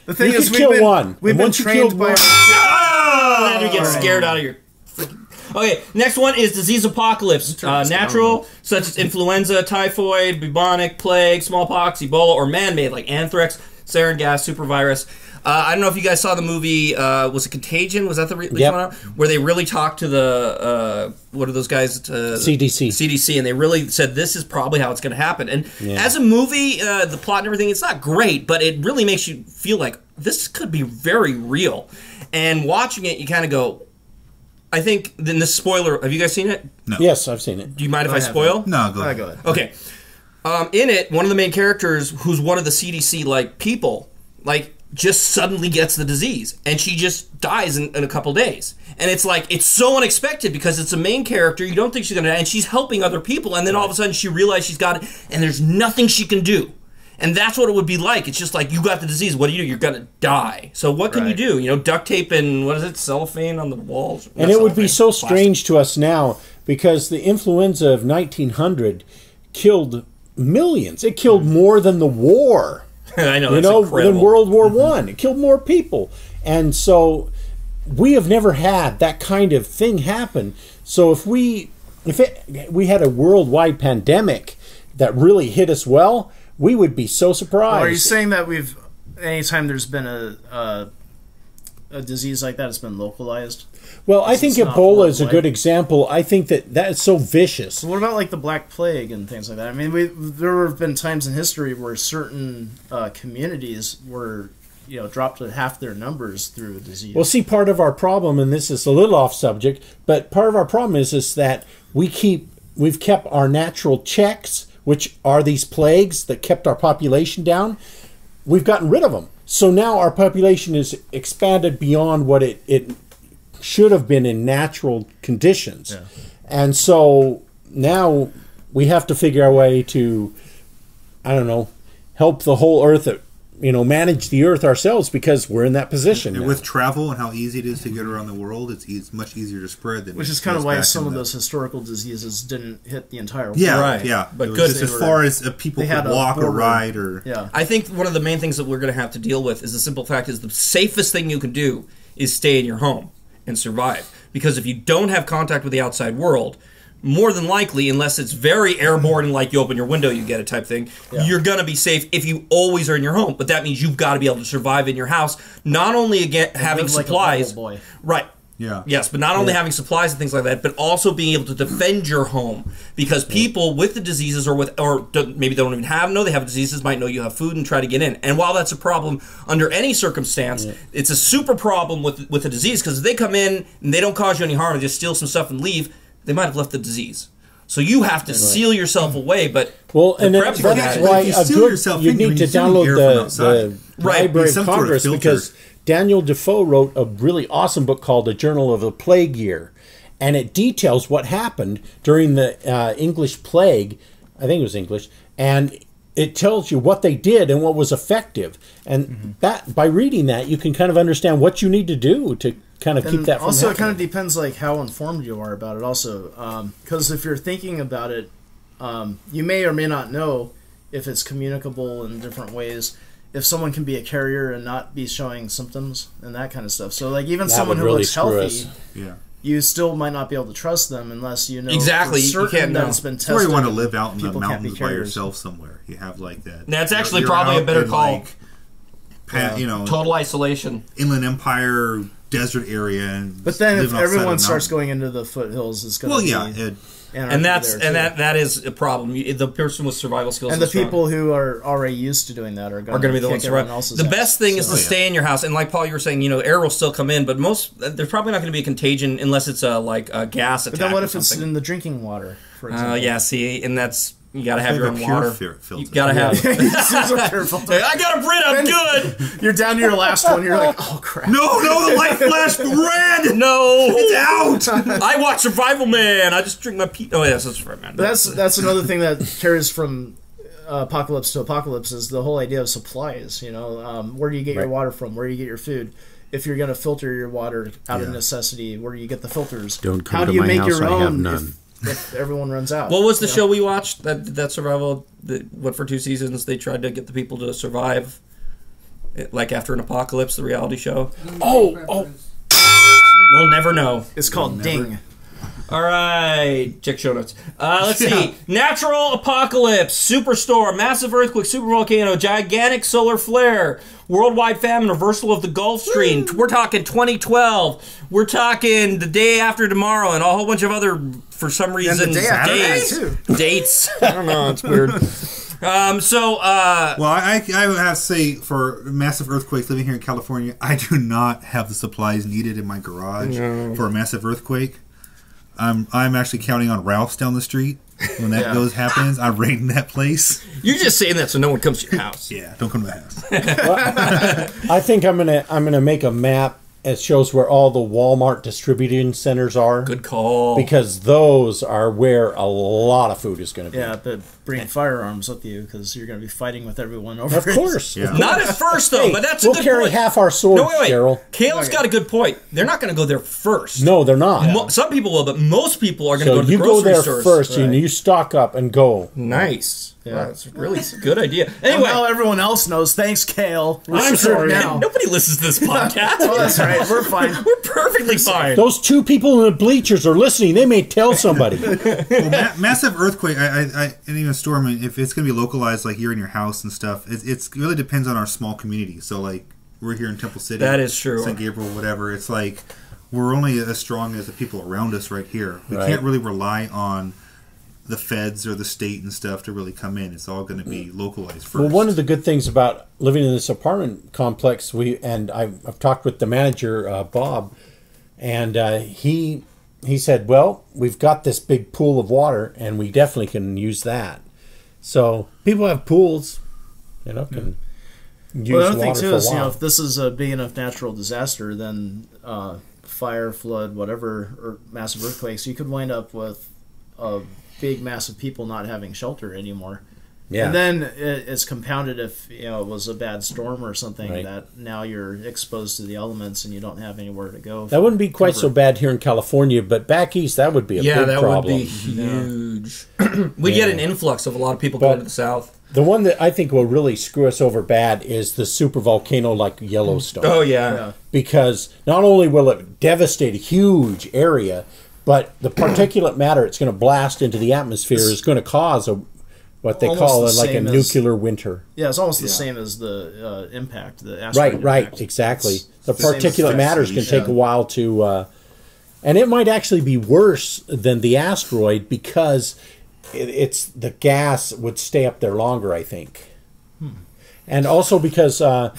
The thing You is, could we've kill been, one, We've and been once you trained killed by. one- Our, Oh, then you get scared out of your. Okay, next one is disease apocalypse. Uh, natural, such as influenza, typhoid, bubonic plague, smallpox, Ebola, or man-made like anthrax, sarin gas, supervirus. Uh, I don't know if you guys saw the movie. Uh, was it Contagion? Was that the re- Yep. one out? where they really talked to the uh, what are those guys? Uh, CDC. CDC, and they really said this is probably how it's going to happen. And as a movie, uh, the plot and everything, it's not great, but it really makes you feel like this could be very real. And watching it, you kind of go. I think then the spoiler. Have you guys seen it? No. Yes, I've seen it. Do you mind if I, haven't. spoil? No, go I ahead. go ahead. Okay. Um, in it, one of the main characters, who's one of the CDC like people, like just suddenly gets the disease, and she just dies in, in a couple days. And it's like it's so unexpected because it's a main character. You don't think she's gonna die, and she's helping other people, and then all of a sudden she realizes she's got it, and there's nothing she can do. And that's what it would be like. It's just like you got the disease. What do you do? You're gonna die. So what can you do? You know, duct tape and what is it, cellophane on the walls. And it would be so strange to us now because the influenza of 1900 killed millions. It killed more than the war. *laughs* I know. you know, incredible. than World War mm-hmm. One. It killed more people, and so we have never had that kind of thing happen. So if we if it, we had a worldwide pandemic that really hit us well, we would be so surprised. Are you saying that we've anytime there's been a a, a disease like that, it's been localized? Well, I think Ebola is a good example. I think that that is so vicious. What about like the Black Plague and things like that? I mean, we, there have been times in history where certain uh, communities were, you know, dropped to half their numbers through a disease. Well, see, part of our problem, and this is a little off subject, but part of our problem is is that we keep we've kept our natural checks, which are these plagues that kept our population down. We've gotten rid of them, so now our population is expanded beyond what it it should have been in natural conditions, and so now we have to figure our way to I don't know help the whole earth. You know, manage the earth ourselves because we're in that position. And now. with travel and how easy it is to get around the world, it's, it's much easier to spread than which is kind of why some of the- those historical diseases didn't hit the entire world. Yeah, Right. yeah. But good just as were- far as uh, people they could had walk or ride or Yeah. I think one of the main things that we're going to have to deal with is the simple fact is the safest thing you can do is stay in your home and survive. Because if you don't have contact with the outside world, more than likely, unless it's very airborne and like you open your window, you get it type thing, you're going to be safe if you always are in your home. But that means you've got to be able to survive in your house, not only again having like supplies. Right. Yeah. Yes, but not only having supplies and things like that, but also being able to defend your home because people with the diseases or with or maybe they don't even have know they have diseases might know you have food and try to get in. And while that's a problem under any circumstance, it's a super problem with with a disease because if they come in and they don't cause you any harm, they just steal some stuff and leave, they might have left the disease. So you have to seal yourself away. But Well, the and then prep for that's that- why If you a seal good yourself you in, need you're to consuming download air the, the Right, Library some of sort of Congress filter. because Daniel Defoe wrote a really awesome book called The Journal of the Plague Year, and it details what happened during the uh, English plague. I think it was English, and it tells you what they did and what was effective. And Mm-hmm. that by reading that, you can kind of understand what you need to do to kind of keep that from also, it kind of depends like how informed you are about it. Also, because if you're thinking about it, um, you may or may not know if it's communicable in different ways. If someone can be a carrier and not be showing symptoms and that kind of stuff. So, like even That someone who really looks healthy, us. Yeah. you still might not be able to trust them unless you know Exactly, for you can't that know. it's been tested. where you want to live out in the people can't be mountains by yourself somewhere. You have like that. That's You're- actually you're probably a out better in, call. Like, pa- You know, total isolation. Inland Empire desert area. And But then, if everyone starts going into the foothills, it's going well, to yeah, be it, anarchy And that's and too. that that is a problem. The person with survival skills and the strong. people who are already used to doing that are going are going to be the ones who everyone run. else's The ass. best thing is So- to stay in your house, and like Paul, you were saying, you know, air will still come in, but most there's probably not going to be a contagion unless it's a like a gas attack. But then what or if it's in the drinking water, for Uh, example? yeah, see, and that's you got to have your own pure water. fil- filter. You got to have. *laughs* *laughs* I got a Brit. I'm good. You're down to your last one. You're like, oh crap. no, no, the light flashed red. *laughs* No, It's out. I watch Survivorman. I just drink my pee. Oh yes, that's Survivorman. But that's that's another thing that carries from uh, apocalypse to apocalypse is the whole idea of supplies. You know, um, where do you get your water from? Where do you get your food? If you're going to filter your water out of necessity, where do you get the filters? Don't come How to do you my make house, your I have own none. If, if everyone runs out? What was the you know? show we watched that that survival that went for two seasons? They tried to get the people to survive, eh, like after an apocalypse. The reality show. Oh, oh, We'll never know. It's called Ding. All right, check show notes. Uh, let's *laughs* see. Natural apocalypse, superstorm, massive earthquake, supervolcano, gigantic solar flare, worldwide famine, reversal of the Gulf Stream. We're talking 2012. We're talking the day after tomorrow, and a whole bunch of other, for some reason, day days, dates. *laughs* I don't know. It's weird. *laughs* Um, so, uh, Well, I, I would have to say for massive earthquakes living here in California, I do not have the supplies needed in my garage for a massive earthquake. I'm I'm actually counting on Ralph's down the street when that goes happens. I'm raiding that place. you're just saying that so no one comes to your house. Yeah, don't come to the house. I think I'm gonna I'm gonna make a map. It shows where all the Walmart distributing centers are. Good call. Because those are where a lot of food is going to be. Yeah, but bring firearms with you because you're going to be fighting with everyone over Of it. course. Yeah. *laughs* Not at first, though, Hey, but that's we'll a good carry point. half our swords, no, wait, wait. Daryl. Kail's got a good point. They're not going to go there first. No, they're not. Mo- some people will, but most people are going to So go to the you go grocery there stores. first and you stock up and go. Nice. Yeah. Wow, that's really a good idea. Well, Anyway, now everyone else knows. Thanks, Kail. We're I'm screwed sorry. now. Nobody listens to this podcast. *laughs* Oh, that's right. We're fine. *laughs* We're perfectly fine. Those two people in the bleachers are listening. They may tell somebody. *laughs* Well, ma- massive earthquake, I, I, I, and even a storm. If it's going to be localized, like you're in your house and stuff, it, it's it really depends on our small community. So, like we're here in Temple City, That is true. St. Gabriel, whatever. It's like we're only as strong as the people around us right here. We Right. can't really rely on the feds or the state and stuff to really come in. It's all going to be localized first. Well, one of the good things about living in this apartment complex, we and I've, I've talked with the manager uh, Bob, and uh, he he said, "Well, we've got this big pool of water, and we definitely can use that." So people have pools, you know, can use Well, the other thing too is, you know, if this is a big enough natural disaster, then uh, fire, flood, whatever, or massive earthquakes, you could wind up with a big mass of people not having shelter anymore. yeah, And then it's compounded if you know it was a bad storm or something Right. that now you're exposed to the elements and you don't have anywhere to go. that wouldn't be quite cover. so bad here in California, but back east that would be a yeah, big that problem. would be huge. we get an influx of a lot of people But- going to the south. The one that I think will really screw us over bad is the super volcano like Yellowstone. Oh yeah. Yeah. because not only will it devastate a huge area, but the particulate matter it's going to blast into the atmosphere is going to cause a what they Almost call the it like a same as- nuclear winter. Yeah, it's almost the same as the uh, impact, the asteroid Right, right, exactly. It's The the particulate effect. matter is going to take Yeah. a while to, uh, and it might actually be worse than the asteroid because it, it's the gas would stay up there longer. I think, Hmm. and also because uh,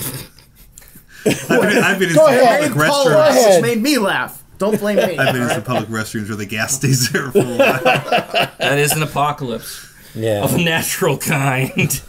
I've been, I've been in Go some ahead. public Hey, Paul Go ahead. Ross made me laugh. Don't blame me. I've been in some public restrooms where the gas stays there for a while. *laughs* That is an apocalypse. yeah, of a natural kind.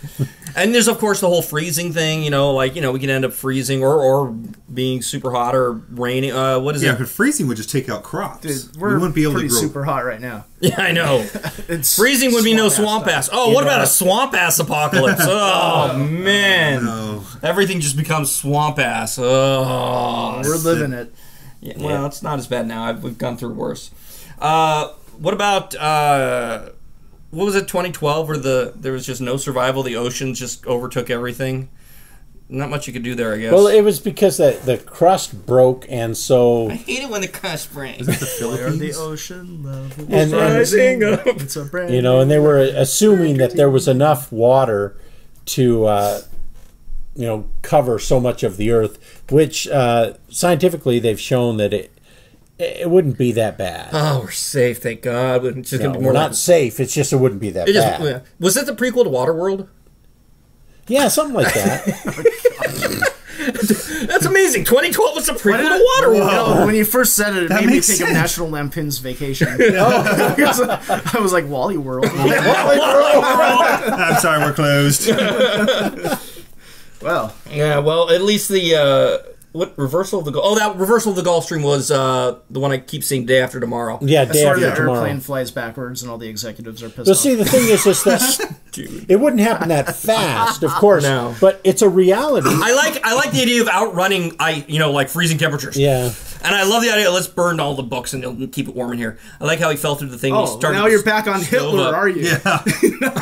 and there's of course the whole freezing thing. You know, like you know we can end up freezing or or being super hot or raining. Uh, what is Yeah, it? Yeah, but freezing would just take out crops. Dude, we we're wouldn't be able to pretty grow. super hot right now. *laughs* Yeah, I know. *laughs* It's Freezing would be no swamp swamp ass ass. Oh, what about a swamp ass apocalypse? Oh man, No. everything just becomes swamp ass. Oh, We're living it. Yeah, well, it's not as bad now. I've, we've gone through worse. Uh, what about uh, what was it? 2012, where the there was just no survival. The oceans just overtook everything. Not much you could do there, I guess. well, it was because the the crust broke, and so I hate it when the crust breaks. The Where the Philippines. ocean level And- and- rising up. It's a brand you know, and they were assuming that there was enough water to, uh, you know, cover so much of the Earth, which uh, scientifically they've shown that it it wouldn't be that bad. Oh, we're safe, thank God. It's just No, gonna be we're more not like. safe. It's just it wouldn't be that It just, bad. yeah. Was that the prequel to Waterworld? Yeah, something like that. *laughs* That's amazing. 2012 was the prequel to You Waterworld. know, when you first said it, it That made me makes think of. National Lampoon's Vacation. *laughs* *laughs* I was like Wally World. I'm sorry, we're closed. Well, Yeah, well, at least the uh, what reversal of the Oh, that reversal of the Gulf Stream was uh, the one I keep seeing day after tomorrow. Yeah, day where after the tomorrow. airplane flies backwards and all the executives are pissed But off. see, the thing is, is that. *laughs* It wouldn't happen that fast, of course. No. But it's a reality. I like I like the idea of outrunning I you know like freezing temperatures. Yeah. And I love the idea. Let's burn all the books and it'll keep it warm in here. I like how he fell through the thing. and he Oh, started now you're back on Hitler, up. are you? Yeah. *laughs*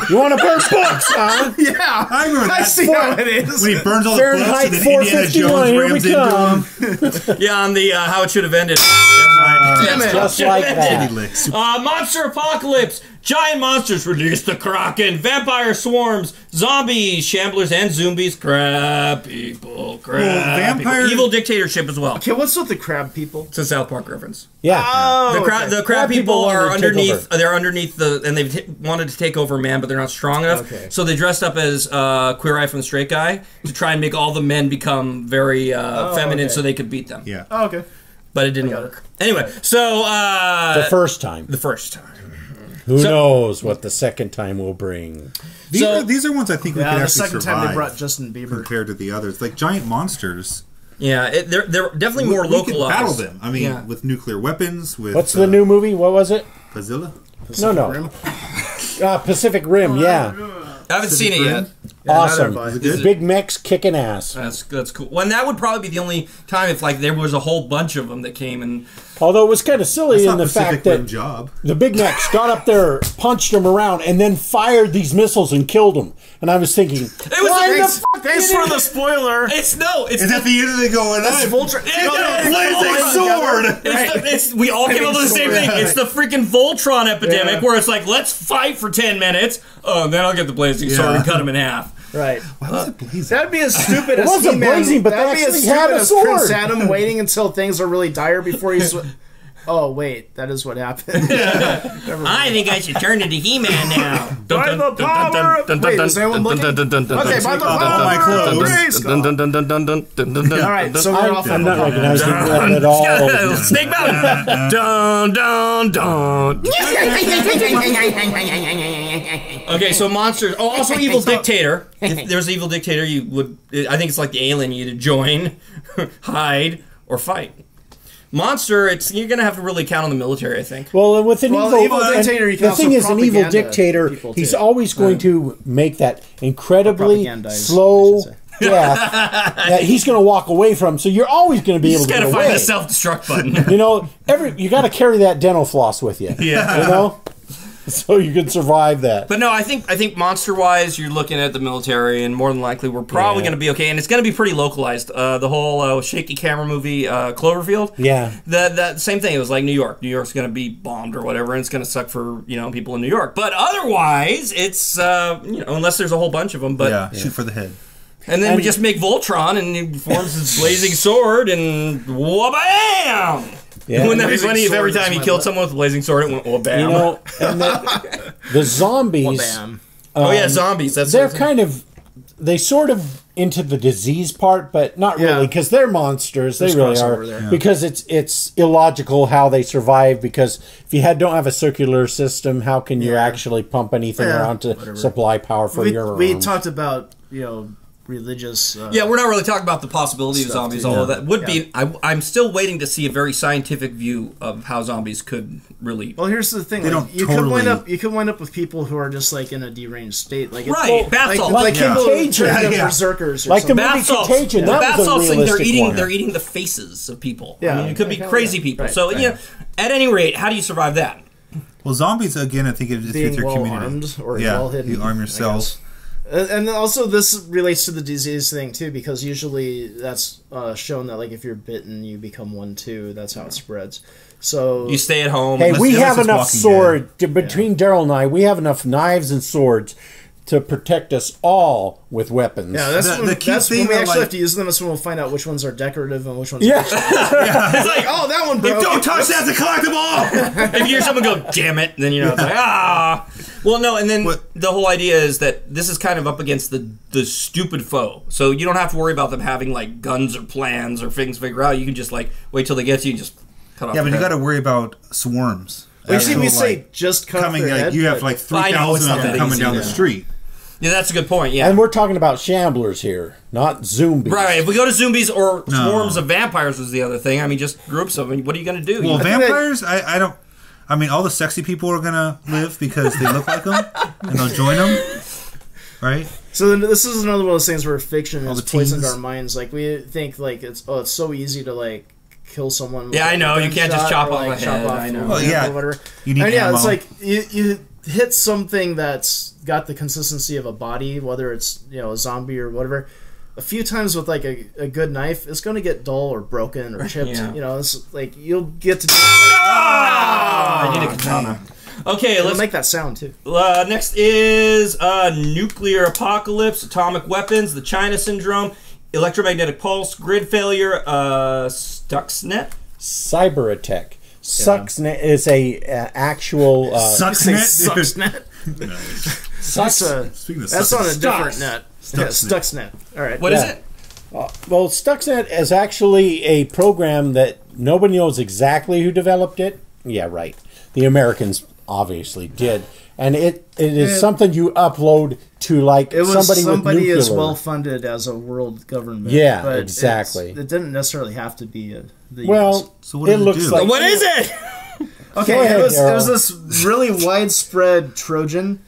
You want to burn books, huh? *laughs* Yeah, I remember I that. see how it is. When he burns all the books and then Indiana 451, here we Jones rams into him. *laughs* Yeah, on the uh, how it should have ended. Damn it. Just like that. Uh, Monster Apocalypse. Giant monsters release the Kraken. Vampire swarms. Zombies. Shamblers and zombies. Crab people. Crab Well, vampire- people. Evil dictatorship as well. Okay, what's with the crab people? It's a South Park reference. Yeah. Oh, The crab, okay. the crab Crab people people are underneath. They're underneath the, and they've t- wanted to take over man, but they're not strong enough. Okay. So they dressed up as uh, Queer Eye from the Straight Guy to try and make all the men become very uh, feminine, okay. so they could beat them. Yeah. Oh, okay. But it didn't work. Anyway, so uh, the first time. the first time. Who so- knows what the second time will bring? These, So- are, these are ones I think we Yeah, could the actually second time they brought Justin Bieber. compared to the others. Like giant monsters. Yeah, it, they're they're definitely more we, we localized. battle them. I mean, Yeah. with nuclear weapons. With What's uh, the new movie? What was it? Godzilla? no, no. Rim. Uh, Pacific Rim, yeah. I haven't seen it yet. Awesome. neither. Is Big Mex kicking ass. That's that's cool. Well, and that would probably be the only time if like there was a whole bunch of them that came and Although it was kind of silly It's in the Pacific fact that Rim job. the Big Mex got up there, punched them around, and then fired these missiles and killed him. And I was thinking, it was why a- the Thanks, fuck thanks for it- the spoiler. it's no, it's Is that the end of the going? That's "I'm Voltron. Yeah, No, yeah, blazing it's sword. It's the, it's, we all came up with the same thing. It's the freaking Voltron epidemic Yeah. where it's like, let's fight for 10 minutes, oh, and then I'll get the blazing sword and cut him in half. Right. Why was it uh, blazing? That'd be as stupid as wasn't blazing, but they That'd be as stupid had a as sword. Prince Adam waiting until things are really dire before he's. *laughs* Oh wait, that is what happened. I think I should turn into He-Man now. By the power of- Wait, is anyone looking? Okay, by the off all my power of clothes. All right, so we're off I'm not recognizing that at all. Snake Mountain. dun dun dun. Okay, so monsters. Oh, also evil dictator. If there's evil dictator, you would. I think it's like the alien. You either join, hide, or fight. Monster. It's you're gonna have to really count on the military. I think. Well, uh, with an Well, evil, evil and dictator, the thing is, an evil dictator, he's too. always going uh, to make that incredibly slow I should say. death *laughs* that he's going to walk away from. So you're always going to be You able just to gotta get find away. the self destruct button. You know, every you got to carry that dental floss with you. *laughs* Yeah. you know, *laughs* so you can survive that. But no, I think I think monster wise, you're looking at the military, and more than likely, we're probably Yeah. going to be okay, and it's going to be pretty localized. Uh, the whole uh, shaky camera movie, uh, Cloverfield. Yeah. That that same thing. It was like New York. New York's going to be bombed or whatever, and it's going to suck for you know people in New York. But otherwise, it's uh, you know unless there's a whole bunch of them. But yeah, shoot for the head. and then we just make Voltron, and he forms his *laughs* blazing sword, and wha-bam! Yeah. Wouldn't that be funny if every time is he killed butt. someone with a blazing sword, it went wha-bam? You know, *laughs* and the, the zombies. Bam. Um, oh yeah, zombies. That's they're kind of they sort of into the disease part, but not Yeah. really because they're monsters. They There's really are there. Yeah. because it's it's illogical how they survive. Because if you had, don't have a circular system, how can you actually pump anything Yeah, around to whatever. supply power for We, your? we arms? talked about you know religious. Uh, Yeah, we're not really talking about the possibility of Stuff, zombies. yeah. Although that would Yeah. be, I, I'm still waiting to see a very scientific view of how zombies could really. Well, here's the thing. They like, don't you could wind up. You could wind up with people who are just like in a deranged state, like Right, well, bath like, salts. like Yeah. Contagion. turn into Yeah. berserkers, or Like the something. movie Bath. Contagion, The that bath was a salts thing. They're eating. one. They're eating the faces of people. Yeah. I mean, it could be crazy yeah. people. Right. So you know, at any rate, how do you survive that? Well, zombies again. I think it's being with your well community. armed or yeah, well hidden. you arm I yourself. Guess. And also, this relates to the disease thing too, because usually that's uh, shown that like if you're bitten, you become one too. That's how it spreads. So You stay at home. Hey, Let's- we unless have enough Walking sword to, between Daryl and I. We have enough knives and swords to protect us all with weapons. yeah, that's The- when, the key that's when we that, actually like- have to use them. That's when we'll find out which ones are decorative and which ones. Yeah. Are *laughs* it's like, oh, that one broke. Don't touch that! It's a collectible. *laughs* if you hear someone go, "Damn it," then you know it's like ah. Well, no, and then What- the whole idea is that this is kind of up against the the stupid foe, so you don't have to worry about them having like guns or plans or things figured out. You can just like wait till they get to you and just cut off. yeah, but their you got to worry about swarms. Well, you see Actual, me say just cut coming. their Like head, you have like three I know, it's thousand not of them coming easy, down the street. Yeah, that's a good point. Yeah. And we're talking about shamblers here, not zombies. Right, if we go to zombies or No. swarms of vampires was the other thing. I mean, just groups of them. What are you going to do? Well, You- think vampires. I, I don't. I mean, all the sexy people are gonna live because they look like them, and they'll join them. right? So then this is another one of those things where fiction has the poisoned teens. our minds. Like we think like it's oh it's so easy to like kill someone. with Yeah, a I know, you can't just chop or, off like, a chop head, off I a know. Well, yeah, whatever. you need and yeah, it's like you you hit something that's got the consistency of a body, whether it's you know a zombie or whatever. A few times with like a, a good knife, it's going to get dull or broken or chipped. Yeah. You know, it's like you'll get to. I need a katana. Okay, It'll let's make that sound too. Uh, next is uh, nuclear apocalypse, atomic weapons, the China syndrome, electromagnetic pulse, grid failure, uh, Stuxnet. Cyber attack. Stuxnet is a uh, actual uh, Sucks Say net. Stuxnet. Sucks. That's, a, Speaking of that's sucks- on a different Stux. net. Yeah, Stuxnet. All right. What is Yeah. it? Uh, well, Stuxnet is actually a program that nobody knows exactly who developed it. Yeah, right. The Americans obviously did, and it it is It- something you upload to like It was somebody, somebody, with nuclear. as well funded as a world government. Yeah, but exactly. It didn't necessarily have to be a, the well, So what it it looks do? like What is it? US. Go Okay, ahead, it was it was this really widespread Trojan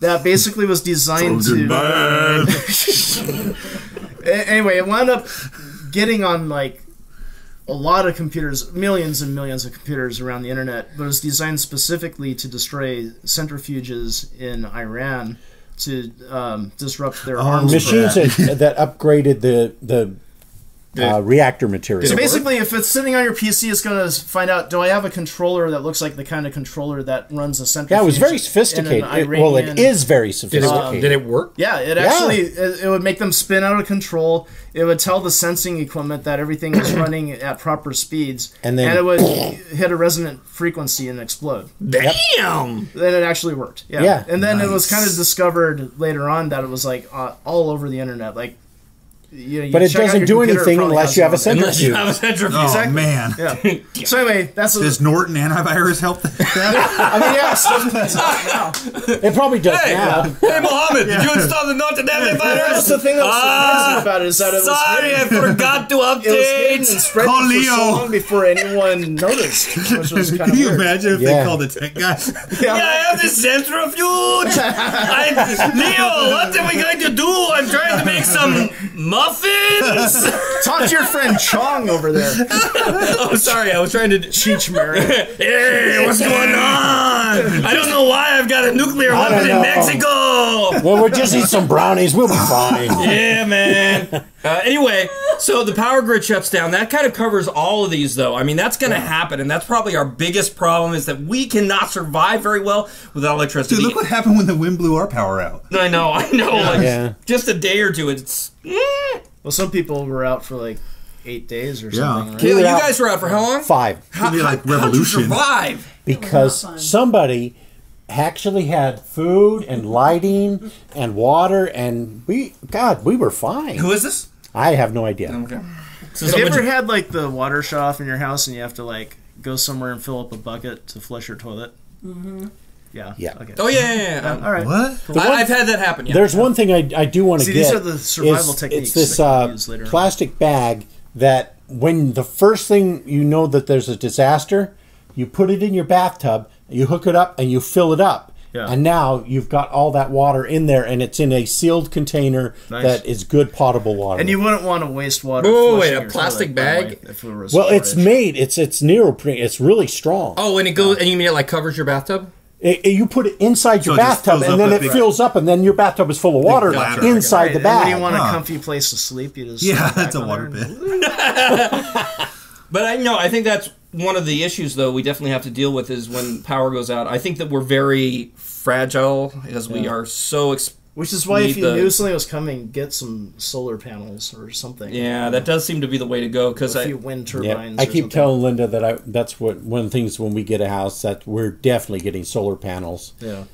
that basically was designed to. *laughs* A- anyway, it wound up getting on like a lot of computers, millions and millions of computers around the internet, but it was designed specifically to destroy centrifuges in Iran to um, disrupt their arms. machines *laughs* that, that upgraded the the uh, reactor material. So basically, if it's sitting on your PC, it's going to find out: Do I have a controller that looks like the kind of controller that runs a centrifuge? yeah, it was very sophisticated. It- well, it is Iranian- is very Did it, sophisticated. did it work? Yeah, it actually it, it would make them spin out of control. It would tell the sensing equipment that everything is running at proper speeds, And then- it would *coughs* hit a resonant frequency and explode. Damn! Then it actually worked. Yeah, Yeah. and then it was kind of discovered later on that it was like uh, all over the internet, like. You know, you but it check doesn't do anything unless you have a it on it. Unless you centrifuge. have a centrifuge. Oh Exactly. man, *laughs* Yeah. so anyway, that's a, does Norton antivirus help that? *laughs* I mean, yeah, stuff comes. *laughs* It probably does Hey, now. hey, Mohammed, did you install the Norton antivirus? That's the thing that was Ah, about it is that it was Sorry, I forgot to it was and update. spread Call for Leo. so long before anyone noticed, which was kind Can you weird. imagine if Yeah. they called the tech guy? Yeah, I have this centrifuge. I, Leo, what are we going to do? I'm trying to make some muffins. *laughs* Talk to your friend Chong over there. *laughs* Oh, sorry, I was trying to. Cheech Marin. *laughs* Hey, what's going on? I don't know why I've got a nuclear I weapon don't in know. Mexico. Well, we'll just eat some brownies. We'll be fine. Yeah, man. Uh, anyway, so the power grid shuts down. That kind of covers all of these, though. I mean, that's going to happen, and that's probably our biggest problem is that we cannot survive very well without electricity. Dude, look what happened when the wind blew our power out. I know, I know. Like, Yeah. Just a day or two. It's. Eh. Well, some people were out for like eight days or Yeah. something. Right? Caleb, you out- guys were out for how long? Five. How, be like how- how'd you revolution. survive? because somebody actually had food and lighting and water and we god we were fine Who is this? i have no idea Okay. So Have you ever ju- had like the water shut off in your house and you have to like go somewhere and fill up a bucket to flush your toilet? Mm-hmm. Yeah. Yeah. Okay. Oh, yeah, yeah, yeah. All right. What? I, I've had that happen, yeah. there's one thing i, I do want to See, get these are the survival is- techniques it's this that uh, use later on. plastic bag that when the first thing you know that there's a disaster you put it in your bathtub you hook it up and you fill it up Yeah. and now you've got all that water in there and it's in a sealed container Nice. that is good potable water And you wouldn't want to waste water. Wait, wait, wait, a plastic toilet, bag? if it was well it's made it's it's neoprene it's really strong Oh, and it goes, and you mean it like covers your bathtub? It- it- you put it inside your it bathtub, and then it big- fills up, and then your bathtub is full of water bladder. inside Right, the and when you bag. want a Huh. comfy place to sleep, you just Yeah, that's a water bed. *laughs* But I know, I think that's one of the issues, though, we definitely have to deal with is when power goes out. I think that we're very fragile as we are so. Ex- Which is why, if you the- knew something was coming, get some solar panels or something. yeah, that does seem to be the way to go because a I. few wind Yeah. I or keep something. telling Linda that I that's what one of the things when we get a house that we're definitely getting solar panels, Yeah.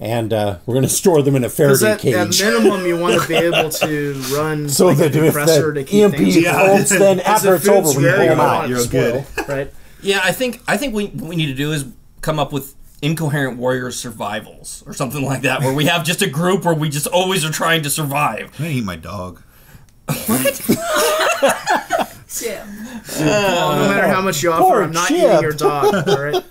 and uh, we're going to store them in a Because Faraday at, at cage. minimum, you want to be *laughs* able to run So like that a if compressor the to keep EMP things Yeah. holds, then *laughs* after the it's over, food's we very pull them hot out. and You're good. right? Yeah, I think I think we, what we need to do is come up with incoherent warrior survivals or something like that, where we have just a group where we just always are trying to survive. I'm gonna eat my dog. what *laughs* no matter how much you offer, Poor I'm not Chip. eating your dog. All *laughs* right.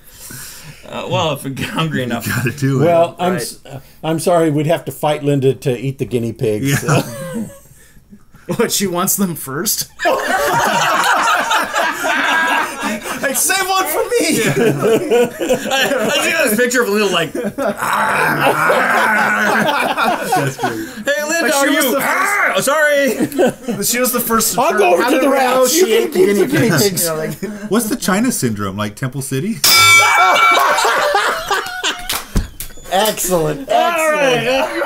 Uh, well, if we get hungry enough. Gotta do it. Well, I'm Right. s- I'm sorry. We'd have to fight Linda to eat the guinea pigs. Yeah. *laughs* What she wants them first? Like save one for me. *laughs* I, I just got this picture of a little like, hey Linda, she are you? the Ah, oh, sorry. She was the first. To I'll go over to the we rats. She ate the guinea keep the guinea pigs. pigs. *laughs* You know, like, What's the China syndrome? Like Temple City? *laughs* Excellent. All right.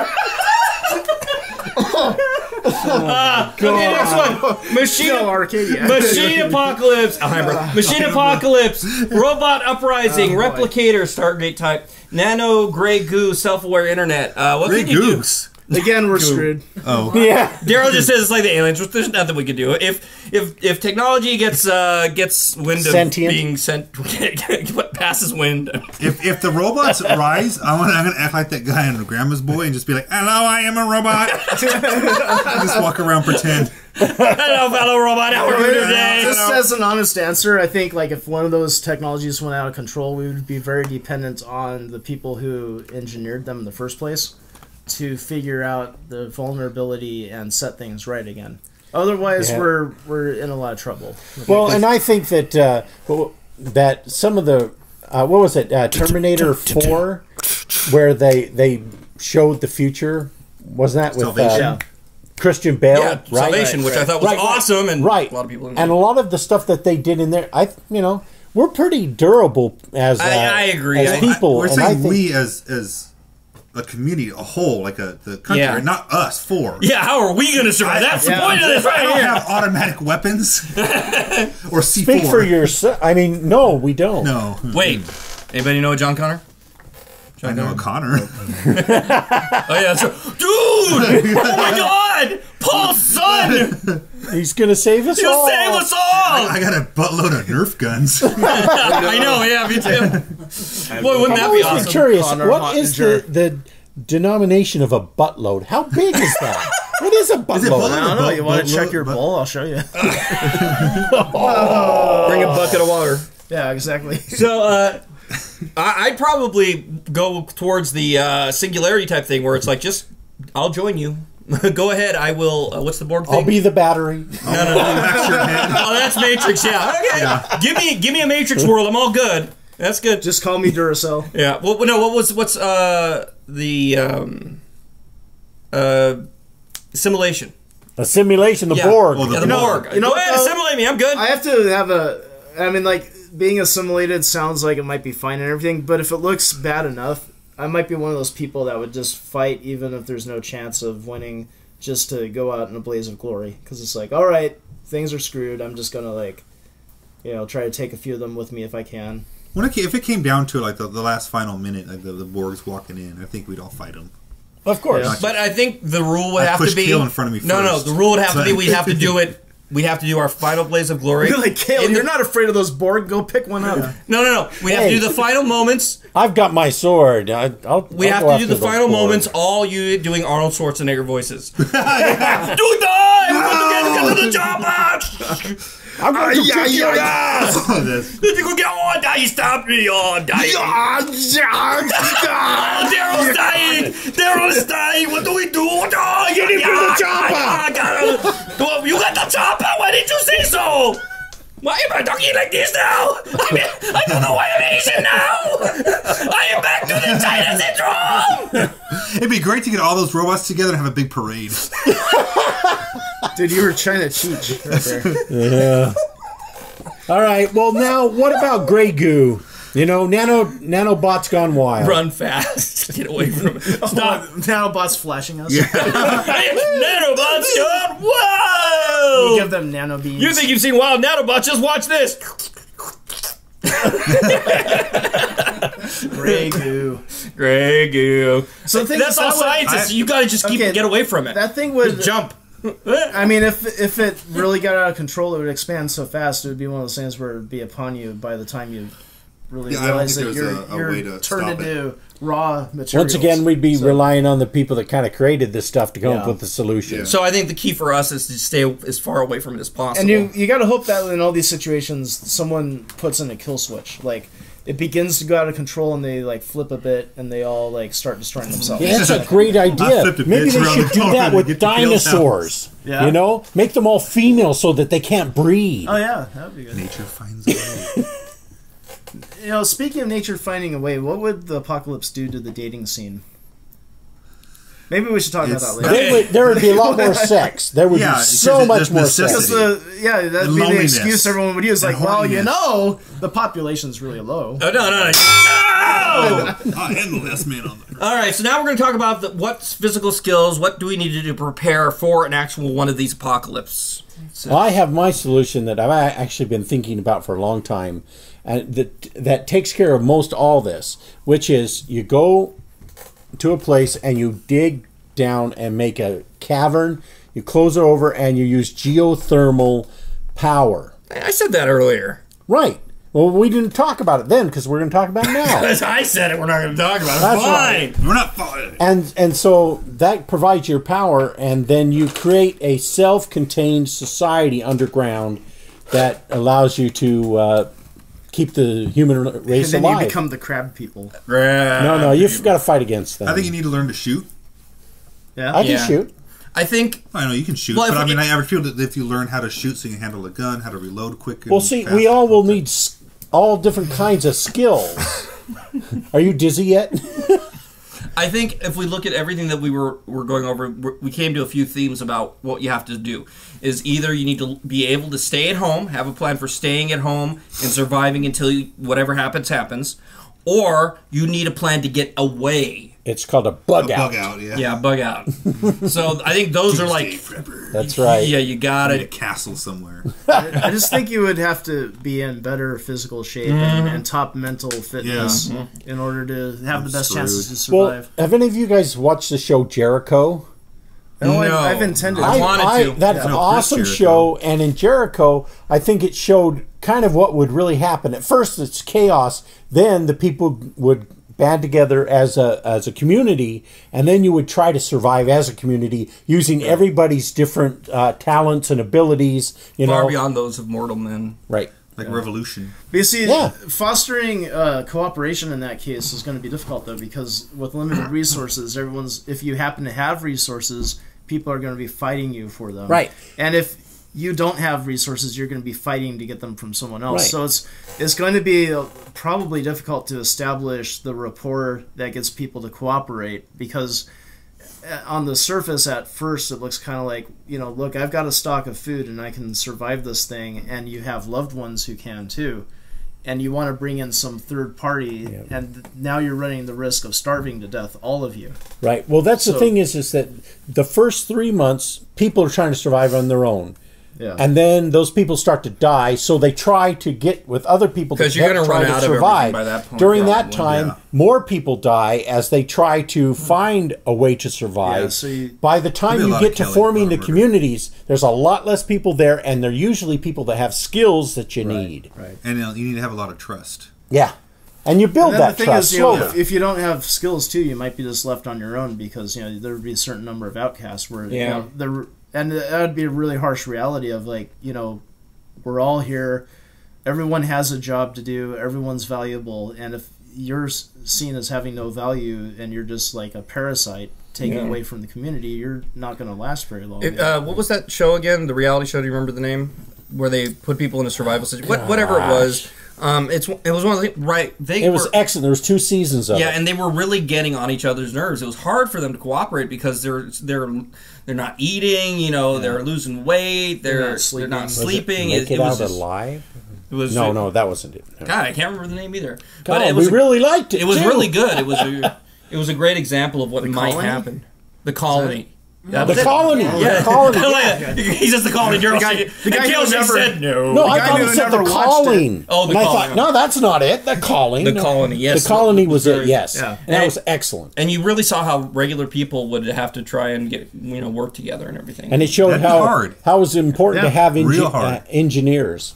*laughs* Ah, okay, next one. Machine. no, Arcadia. Machine Apocalypse, Alhambra. *laughs* Machine Apocalypse, Robot Uprising, Oh, boy. Replicator, Stargate Type, Nano Grey Goo, Self-Aware Internet. Uh, what Grey can you Goose. *laughs* Again, we're screwed. Oh, *laughs* Yeah. Daryl just says it's like the aliens. which There's nothing we can do. If if if technology gets uh gets wind of Sentient. being sent *laughs* passes wind, if if the robots rise, I want I'm gonna act like that guy in Grandma's Boy and just be like, "Hello, I am a robot." just walk around, pretend. hello fellow robot, how are you today? Just as an honest answer, I think like if one of those technologies went out of control, we would be very dependent on the people who engineered them in the first place to figure out the vulnerability and set things right again. Otherwise, Yeah. we're we're in a lot of trouble. Well, and I think that uh, that some of the uh, what was it uh, Terminator *laughs* Four, where they they showed the future. Wasn't that with uh, Christian Bale? Yeah, right? Salvation, which I thought was Right, right. awesome, and right. a lot of people. and a lot of the stuff that they did in there, I you know, we're pretty durable as uh, I- I agree. as I- I- people. We're and I saying think, we as as a community, a whole, like a the country, Yeah. and not us four. yeah, how are we going to survive? That's the point of this right? I right don't here. have automatic weapons *laughs* or C4. speak for yourself. I mean, no, we don't. No, *laughs* Wait, anybody know John Connor? I know a Connor. *laughs* Oh yeah, that's right. dude! Oh my God, Paul's son! He's gonna save us He'll all. save us all! I got a buttload of Nerf guns. *laughs* I know, yeah, me too. *laughs* Boy, wouldn't that I've be always awesome? curious. Connor What is the Hottinger. the denomination of a buttload? How big is that? what is a buttload? buttload? I don't know. You want to check your boat- bowl? I'll show you. *laughs* Bring a bucket of water. yeah, exactly. So, uh, I, I'd probably go towards the uh, singularity type thing where it's like, just, I'll join you. *laughs* go ahead, I will. Uh, what's the Borg thing? I'll be the battery. no, no, no. oh, that's Matrix, yeah. *laughs* Okay. Give me give me a Matrix world, I'm all good. That's good. Just call me Duracell. Yeah. Well, no. What was what's uh the um uh simulation? A simulation, the Yeah. Borg. Oh, the Yeah, the No, Borg. you know Go ahead, though? assimilate me. I'm good. I have to have a. I mean, like being assimilated sounds like it might be fine and everything, but if it looks bad enough, I might be one of those people that would just fight even if there's no chance of winning, just to go out in a blaze of glory. Because it's like, all right, things are screwed. I'm just gonna like, you know, try to take a few of them with me if I can. When it, ca- if it came down to like the, the last final minute, like the, the Borgs walking in, I think we'd all fight them. Of course. Yeah. But I think the rule would I have to be Kail in front of me No, no. The rule would have to be So- we have to do it. *laughs* We have to do our final blaze of glory. You're like, Kail, the- you're not afraid of those Borg. Go pick one up. *laughs* No, no, no. We have to do the final moments. I've got my sword. I, I'll, We I'll have to do the final Borg. moments. All you doing Arnold Schwarzenegger voices. *laughs* *laughs* do die! We're going to get to the chopper! I'm going to kick your ass. *laughs* Oh, did you go get oh, die, stop me, oh, die. Oh, Daryl's dying! Daryl's dying! What do we do? Oh, you didn't bring the chopper! You got the chopper! Why didn't you say so? Why am I talking like this now? I mean, I don't know why I'm Asian now! I am back to the China syndrome! It'd be great to get all those robots together and have a big parade. *laughs* Dude, you were trying to cheat right. Yeah. All right. Well, now what about Grey Goo? You know, nano nanobots gone wild. Run fast. *laughs* Get away from it. Stop. Nanobots flashing us. Yeah. *laughs* Nanobots gone Whoa! We give them nano beams. You think you've seen Wild Nanobots? Just watch this. Grey goo. Grey goo. So the thing That's is, all that would- science is. You gotta just keep Okay, get away from it. That thing would Jump. *laughs* I mean, if if it really got out of control, it would expand so fast. It would be one of those things where it would be upon you by the time you really Yeah, realize that there's you're, a- a you're way to turned stop it. into raw material. Once again, we'd be relying on the people that kind of created this stuff to come up with the solution. Yeah. So I think the key for us is to stay as far away from it as possible. And you you got to hope that in all these situations, someone puts in a kill switch. Like it begins to go out of control, and they like flip a bit, and they all like start destroying themselves. Yeah, that's a *laughs* great idea. a Maybe they should the do that with get the kills dinosaurs. Yeah. You know, make them all female so that they can't breed. Oh yeah, that'd be good. Nature finds a way. *laughs* You know, speaking of nature finding a way, what would the apocalypse do to the dating scene? Maybe we should talk It's- about that later. There would, there would be a lot more *laughs* sex. There would Yeah, be so it- much there's more sex. The yeah, that'd And be the excuse everyone would use. Like, well, you know, the population's really low. Oh, no, no, no. No! I am the last man on the. All right, so now we're going to talk about the, what physical skills, what do we need to do to prepare for an actual one of these apocalypse. Well, I have my solution that I've actually been thinking about for a long time, and that that takes care of most all this, which is you go to a place and you dig down and make a cavern. You close it over and you use geothermal power. I said that earlier. Right. Well, we didn't talk about it then because we're going to talk about it now. *laughs* As I said it, we're not going to talk about it. That's Fine. right. We're not. fine. and and so that provides your power and then you create a self-contained society underground that allows you to uh, keep the human race And race then alive you become the crab people. no no you've got to fight against them I think you need to learn to shoot. Yeah. I can Yeah. shoot I think I know you can shoot, Well, but I mean, we- I ever feel that if you learn how to shoot, so you can handle a gun, how to reload quick. And well see fast, we all will need s- all different kinds of skills *laughs* are you dizzy yet *laughs* I think if we look at everything that we were were going over, we came to a few themes about what you have to do. Is either you need to be able to stay at home, have a plan for staying at home and surviving until you, whatever happens happens, or you need a plan to get away. it's called a bug A out bug out, yeah. Yeah, bug out. *laughs* so I think those are like, forever. that's right yeah, you got Need a castle somewhere. *laughs* I just think you would have to be in better physical shape and, mm-hmm. and top mental fitness in order to have I'm the best screwed. chances to survive. well survive. have any of you guys watched the show jericho no, No. I, I've intended. I to. wanted to. That's Yeah. an No, awesome Jericho. show, and in Jericho, I think it showed kind of what would really happen. At first, it's chaos. Then the people would band together as a as a community, and then you would try to survive as a community using everybody's different uh, talents and abilities. You Far know, beyond those of mortal men. right? Like Revolution. But you see, Yeah. fostering uh, cooperation in that case is going to be difficult though, because with limited resources, everyone's if you happen to have resources, people are going to be fighting you for them. Right. And if you don't have resources, you're going to be fighting to get them from someone else. Right. So it's it's going to be uh, probably difficult to establish the rapport that gets people to cooperate because uh, on the surface at first it looks kind of like you know look i've got a stock of food and i can survive this thing and you have loved ones who can too and you want to bring in some third party and now you're running the risk of starving to death all of you Right. Well, that's the thing is, is that the first three months, people are trying to survive on their own. Yeah And then those people start to die, so they try to get with other people to 'Cause you're help gonna try run to out of everything survive. by that point, During that time, yeah. more people die as they try to find a way to survive. Yeah, so you- by the time There'll be a you get to killing, forming the communities, there's a lot less people there, and they're usually people that have skills that you need. right And uh, you need to have a lot of trust. Yeah, and you build and that the thing trust is, you know, slowly. if, if you don't have skills too, you might be just left on your own because you know there would be a certain number of outcasts where you Yeah. know, the and that would be a really harsh reality of like you know we're all here, everyone has a job to do, everyone's valuable, and if you're seen as having no value and you're just like a parasite taken Yeah. away from the community, you're not going to last very long. It, uh, what was that show again? The reality show? Do you remember the name? Where they put people in a survival situation? What, whatever it was. Um, it's it was one of the right. They it was were, excellent. There was two seasons of yeah, it. and they were really getting on each other's nerves. It was hard for them to cooperate because they're they're they're not eating. You know, they're losing weight. They're not they're sleeping. not Was Was it sleeping. Make it, was out just- alive. It was No, no, that wasn't it. No. God, I can't remember the name either. God, but it was a- really liked it. it was too. really good. It was a it was a great example of what might colony? happen. The colony. That The was colony. Yeah, The colony. *laughs* Like, he says the colony. You're guy- the guy who Kelsey never- said no. No, I guy thought who it said the never watched it. calling. Oh, the and I thought, no, that's not it. The calling. The colony, yes. The colony was it. Yes, yeah. and that was excellent. and you really saw how regular people would have to try and get you know work together and everything. And it showed That'd how hard. how it was important Yeah, to have real engi- hard. uh, engineers.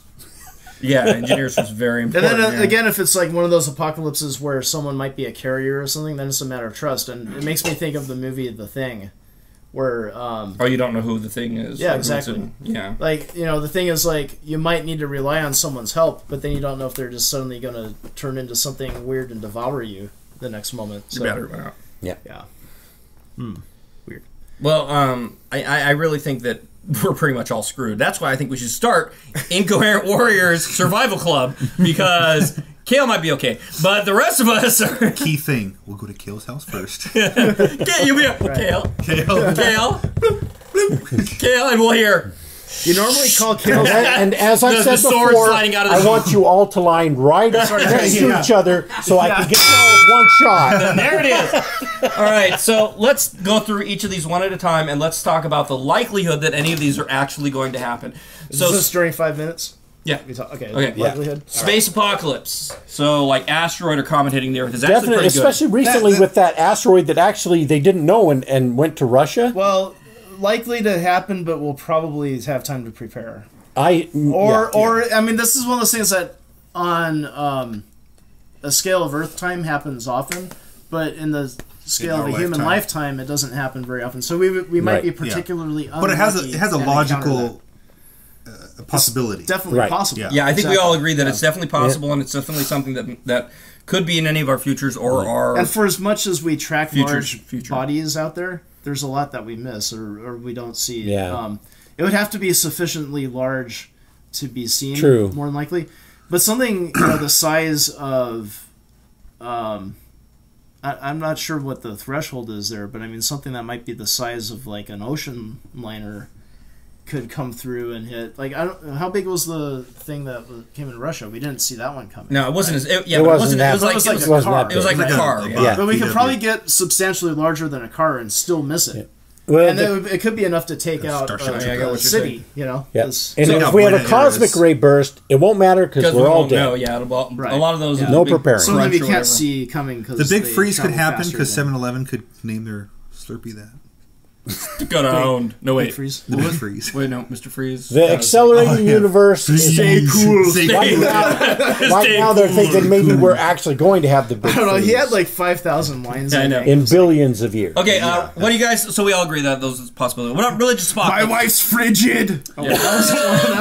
Yeah, engineers was very important. And then uh, yeah. again, if it's like one of those apocalypses where someone might be a carrier or something, then it's a matter of trust. And it makes me think of the movie The Thing, where um, oh, you don't know who the thing is. Yeah, or exactly. in. Yeah. like you know the thing is like you might need to rely on someone's help, but then you don't know if they're just suddenly going to turn into something weird and devour you the next moment. So The battery went out. yeah, yeah hmm weird Well, um, I, I I really think that *laughs* we're pretty much all screwed. That's why I think we should start Incoherent Warriors Survival Club because Kail might be okay, but the rest of us are. *laughs* Key thing: we'll go to Kail's house first. *laughs* Kail, you be a, Kail, Kail, Kail, *laughs* Kail, and we'll hear. you normally call Kail. And, and as I The- said the sword before, sliding out of the- I want you all to line right next to yeah. each other so I can get you all with one shot. There it is. All right, so let's go through each of these one at a time, and let's talk about the likelihood that any of these are actually going to happen. Is So, this during five minutes? Yeah, We talk, okay. Okay. Likelihood. space apocalypse. So, like asteroid or comet hitting the Earth is actually Definitely, pretty good. especially recently That- that- with that asteroid that actually they didn't know and, and went to Russia. Well, likely to happen, but we'll probably have time to prepare. I Or, yeah. or I mean, this is one of those things that on um, a scale of Earth time happens often, but in the scale In of a human lifetime. lifetime, it doesn't happen very often. So we we might Right. be Yeah. particularly but it has a it has a logical uh, possibility. that. definitely Right. possible. Yeah. Yeah, I think we all agree that it's definitely possible, and it's definitely something that that could be in any of our futures or our. And for as much as we track Futures- large future. bodies out there, there's a lot that we miss or, or we don't see. Yeah. Um, it would have to be sufficiently large to be seen. True. More than likely, but something you know the size of, um, I'm not sure what the threshold is there, but I mean something that might be the size of like an ocean liner could come through and hit. Like I don't. How big was the thing that came in Russia? We didn't see that one coming. no, it wasn't as it, yeah, It but wasn't wasn't. that- It was like It was it like was, a car. it was like big. a car. a yeah. But we could probably get substantially larger than a car and still miss it. Well, and the- then it, could be enough to take out Starship uh, Yeah, a city. saying. You know, yeah. 'Cause- And So if we have a cosmic ray burst, it won't matter because Because we're we all dead. know. Yeah, it'll- Right. a lot of those. Yeah. No big preparing. something crunch we can't see coming because The big freeze could happen because 7-Eleven could name their Slurpee that. Got owned. No wait. freeze. The big freeze. Wait, no, Mr. Freeze. The accelerating Oh, yeah. universe is Stay cool. Stay right cool. now, right now *laughs* they're thinking maybe we're actually going to have the big I don't know. He had like five thousand lines. Yeah, I know. in billions of years. Okay, uh, what do you guys? So we all agree that those are possibilities. What about religious My wife's frigid. *laughs* *laughs*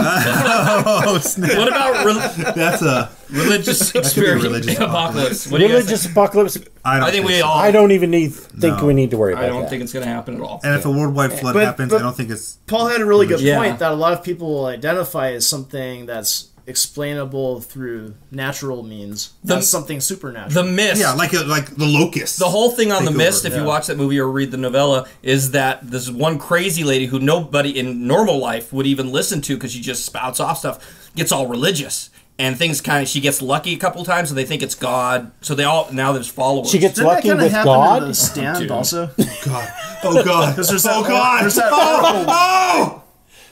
Oh, snap. What about re- That's a. religious *laughs* experience religious apocalypse? What do you guys Religious apocalypse. I, don't I think we so. all. I don't even need think No. we need to worry about it. I don't that. think it's going to happen at all. And if a worldwide flood But- happens, but- I don't think it's. Paul had a really good Yeah. point that a lot of people will identify as something that's explainable through natural means. The- That's something supernatural. The mist. Yeah, like a, like the locust. the whole thing on Take the mist, over, if you yeah. watch that movie or read the novella, is that this one crazy lady who nobody in normal life would even listen to because she just spouts off stuff, gets all religious. And things kind of, she gets lucky a couple times, and they think it's God. So they all now there's followers. She gets Didn't lucky kind of with happen God. in the stand Dude. also? *laughs* God. Oh, *laughs* oh God. there's that- oh God. there's that- oh, oh!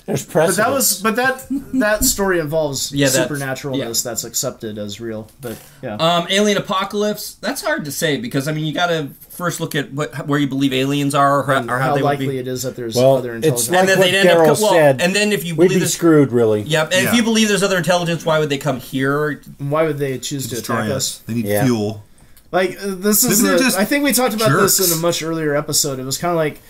There's But that was, but that that story involves *laughs* Yeah, that's- supernaturalness that's accepted as real. But yeah, Um, alien apocalypse. That's hard to say because I mean you got to first look at what, where you believe aliens are, or, how- or how, how they would likely be. it is that there's Well, other it's intelligence. like and then they'd end up. Well, said. and then if you We'd believe be screwed, really. Yep. And if you believe there's other intelligence, why would they come here? Why would they choose to Destroy attack us. us? They need Yeah. fuel. Like this is Maybe just I think we talked about this in a much earlier episode. It was kind of like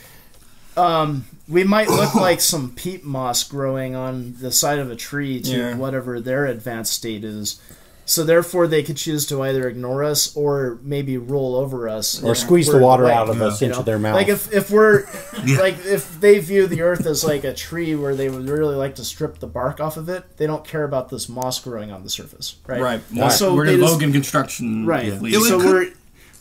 um, we might look *coughs* like some peat moss growing on the side of a tree to Yeah. whatever their advanced state is. So therefore, they could choose to either ignore us or maybe roll over us Or squeeze the water right, out of us you into know? their mouth. Like if if we're *laughs* like if they view the Earth as like a tree where they would really like to strip the bark off of it, they don't care about this moss growing on the surface, right? Right. And So we're they in just- Vogon construction. Right. at It So could- we're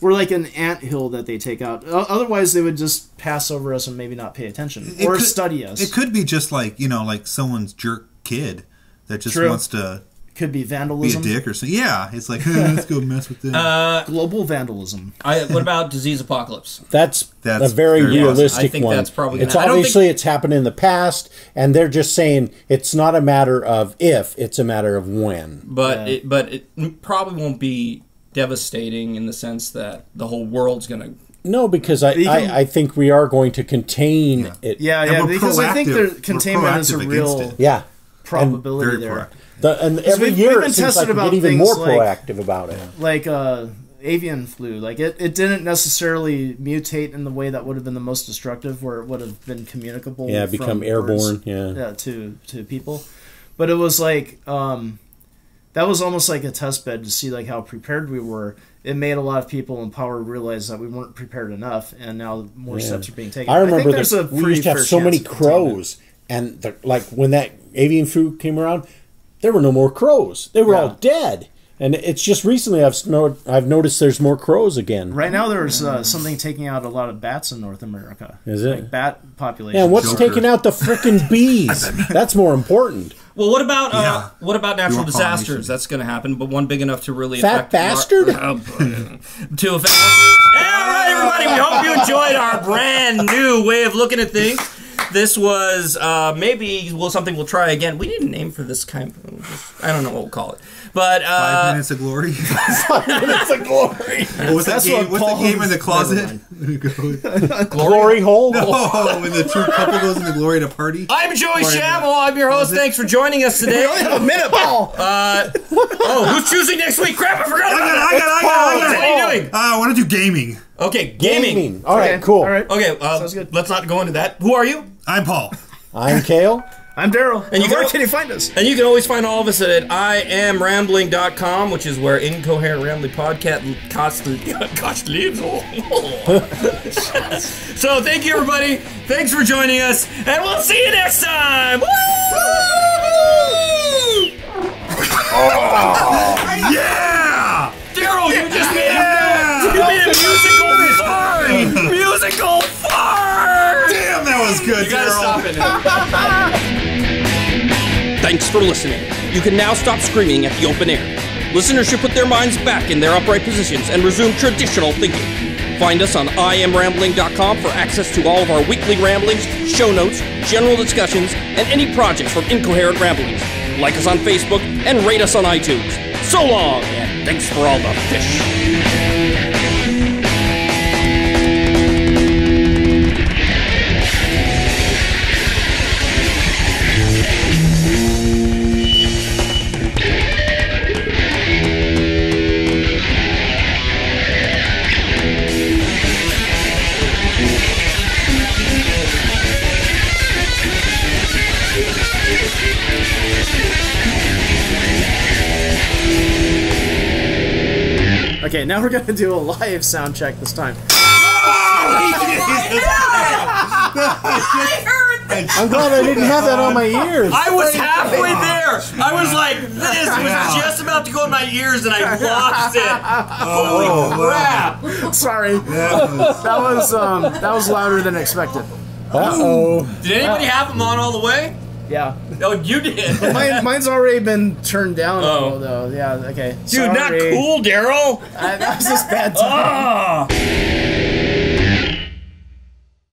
we're like an ant hill that they take out. Otherwise, they would just pass over us and maybe not pay attention It or could- study us. It could be just like you know, like someone's jerk kid that just True. wants to Could be vandalism. be a dick or something. Yeah, it's like *laughs* "Hey, let's go mess with them. Uh, Global vandalism. I, what about disease apocalypse? That's, *laughs* That's a very very realistic I think one. that's probably it's gonna- don't obviously it's happened in the past, and they're just saying it's not a matter of if; it's a matter of when. But Yeah. it, but it probably won't be devastating in the sense that the whole world's gonna. No, because I, can- I, I think we are going to contain it. Yeah, yeah. we're Because I think their containment is a real. Yeah. probability Very there. The, and every we've- year we've been it seems tested like we about get even things more like- proactive about it. like uh avian flu like it, it didn't necessarily mutate in the way that would have been the most destructive where it would have been communicable Yeah, from become birds, airborne. Yeah. yeah, to to people but it was like um that was almost like a test bed to see like how prepared we were it made a lot of people in power realize that we weren't prepared enough and now more Yeah. steps are being taken I remember think there's a we used to have so many chance of containment. crows, and the, like when that avian flu came around, there were no more crows. They were Yeah. all dead. And it's just recently I've sno- I've noticed there's more crows again. right now there's uh, something taking out a lot of bats in north america Is it? like bat population Yeah, and what's Joker. taking out the freaking *laughs* bees? That's more important. Well, what about uh, Yeah. what about natural disasters? That's going to happen, but one big enough to really Fat affect bastard? Our, *laughs* to affect. Hey, all right, everybody. We hope you enjoyed our brand new way of looking at things. This was uh, maybe well something we'll try again. We need a name for this kind. I don't know what we'll call it, but Five uh, minutes of glory. *laughs* it's a glory. What was that game? what What's the game in the closet? *laughs* Glory hole. oh, when the true couple goes in the glory at a party. I'm Joey Shamel. I'm your host. Thanks for joining us today. Only a minute paul *laughs* Oh, who's choosing next week? Crap, I forgot I got, it. it, I got, I got, What are you doing? Uh, I want to do gaming. Okay, gaming. Gaming. All right, Okay, cool. all right Okay, uh, Sounds good. let's not go into that. Who are you? I'm Paul. I'm Kail. i'm daryl and you where go- can you find us And you can always find all of us at iamrambling.com, which is where Incoherent Rambling Podcast cost, *laughs* cost lives. Oh. *laughs* so thank you, everybody. Thanks for joining us, and we'll see you next time. Woo! *laughs* Oh, yeah! Daryl, you just made Yeah! a, you made a musical You gotta stop it. *laughs* Thanks for listening. You can now stop screaming at the open air. Listeners should put their minds back in their upright positions and resume traditional thinking. Find us on iamrambling.com for access to all of our weekly ramblings, show notes, general discussions, and any projects from Incoherent Ramblings. Like us on Facebook and rate us on iTunes. So long, and thanks for all the fish. Okay, now we're gonna do a live sound check this time. I'm glad I didn't have that on my ears. I was halfway there. I was like, this was just about to go in my ears, and I lost it. *laughs* Holy crap! Sorry, that was um, that was louder than expected. Uh oh. Did anybody have them on all the way? Yeah, Oh, you did. Mine, *laughs* mine's already been turned down. Oh. Oh. though. Yeah, okay. Dude, not cool, Daryl. I, that was just bad time. *laughs* Ah.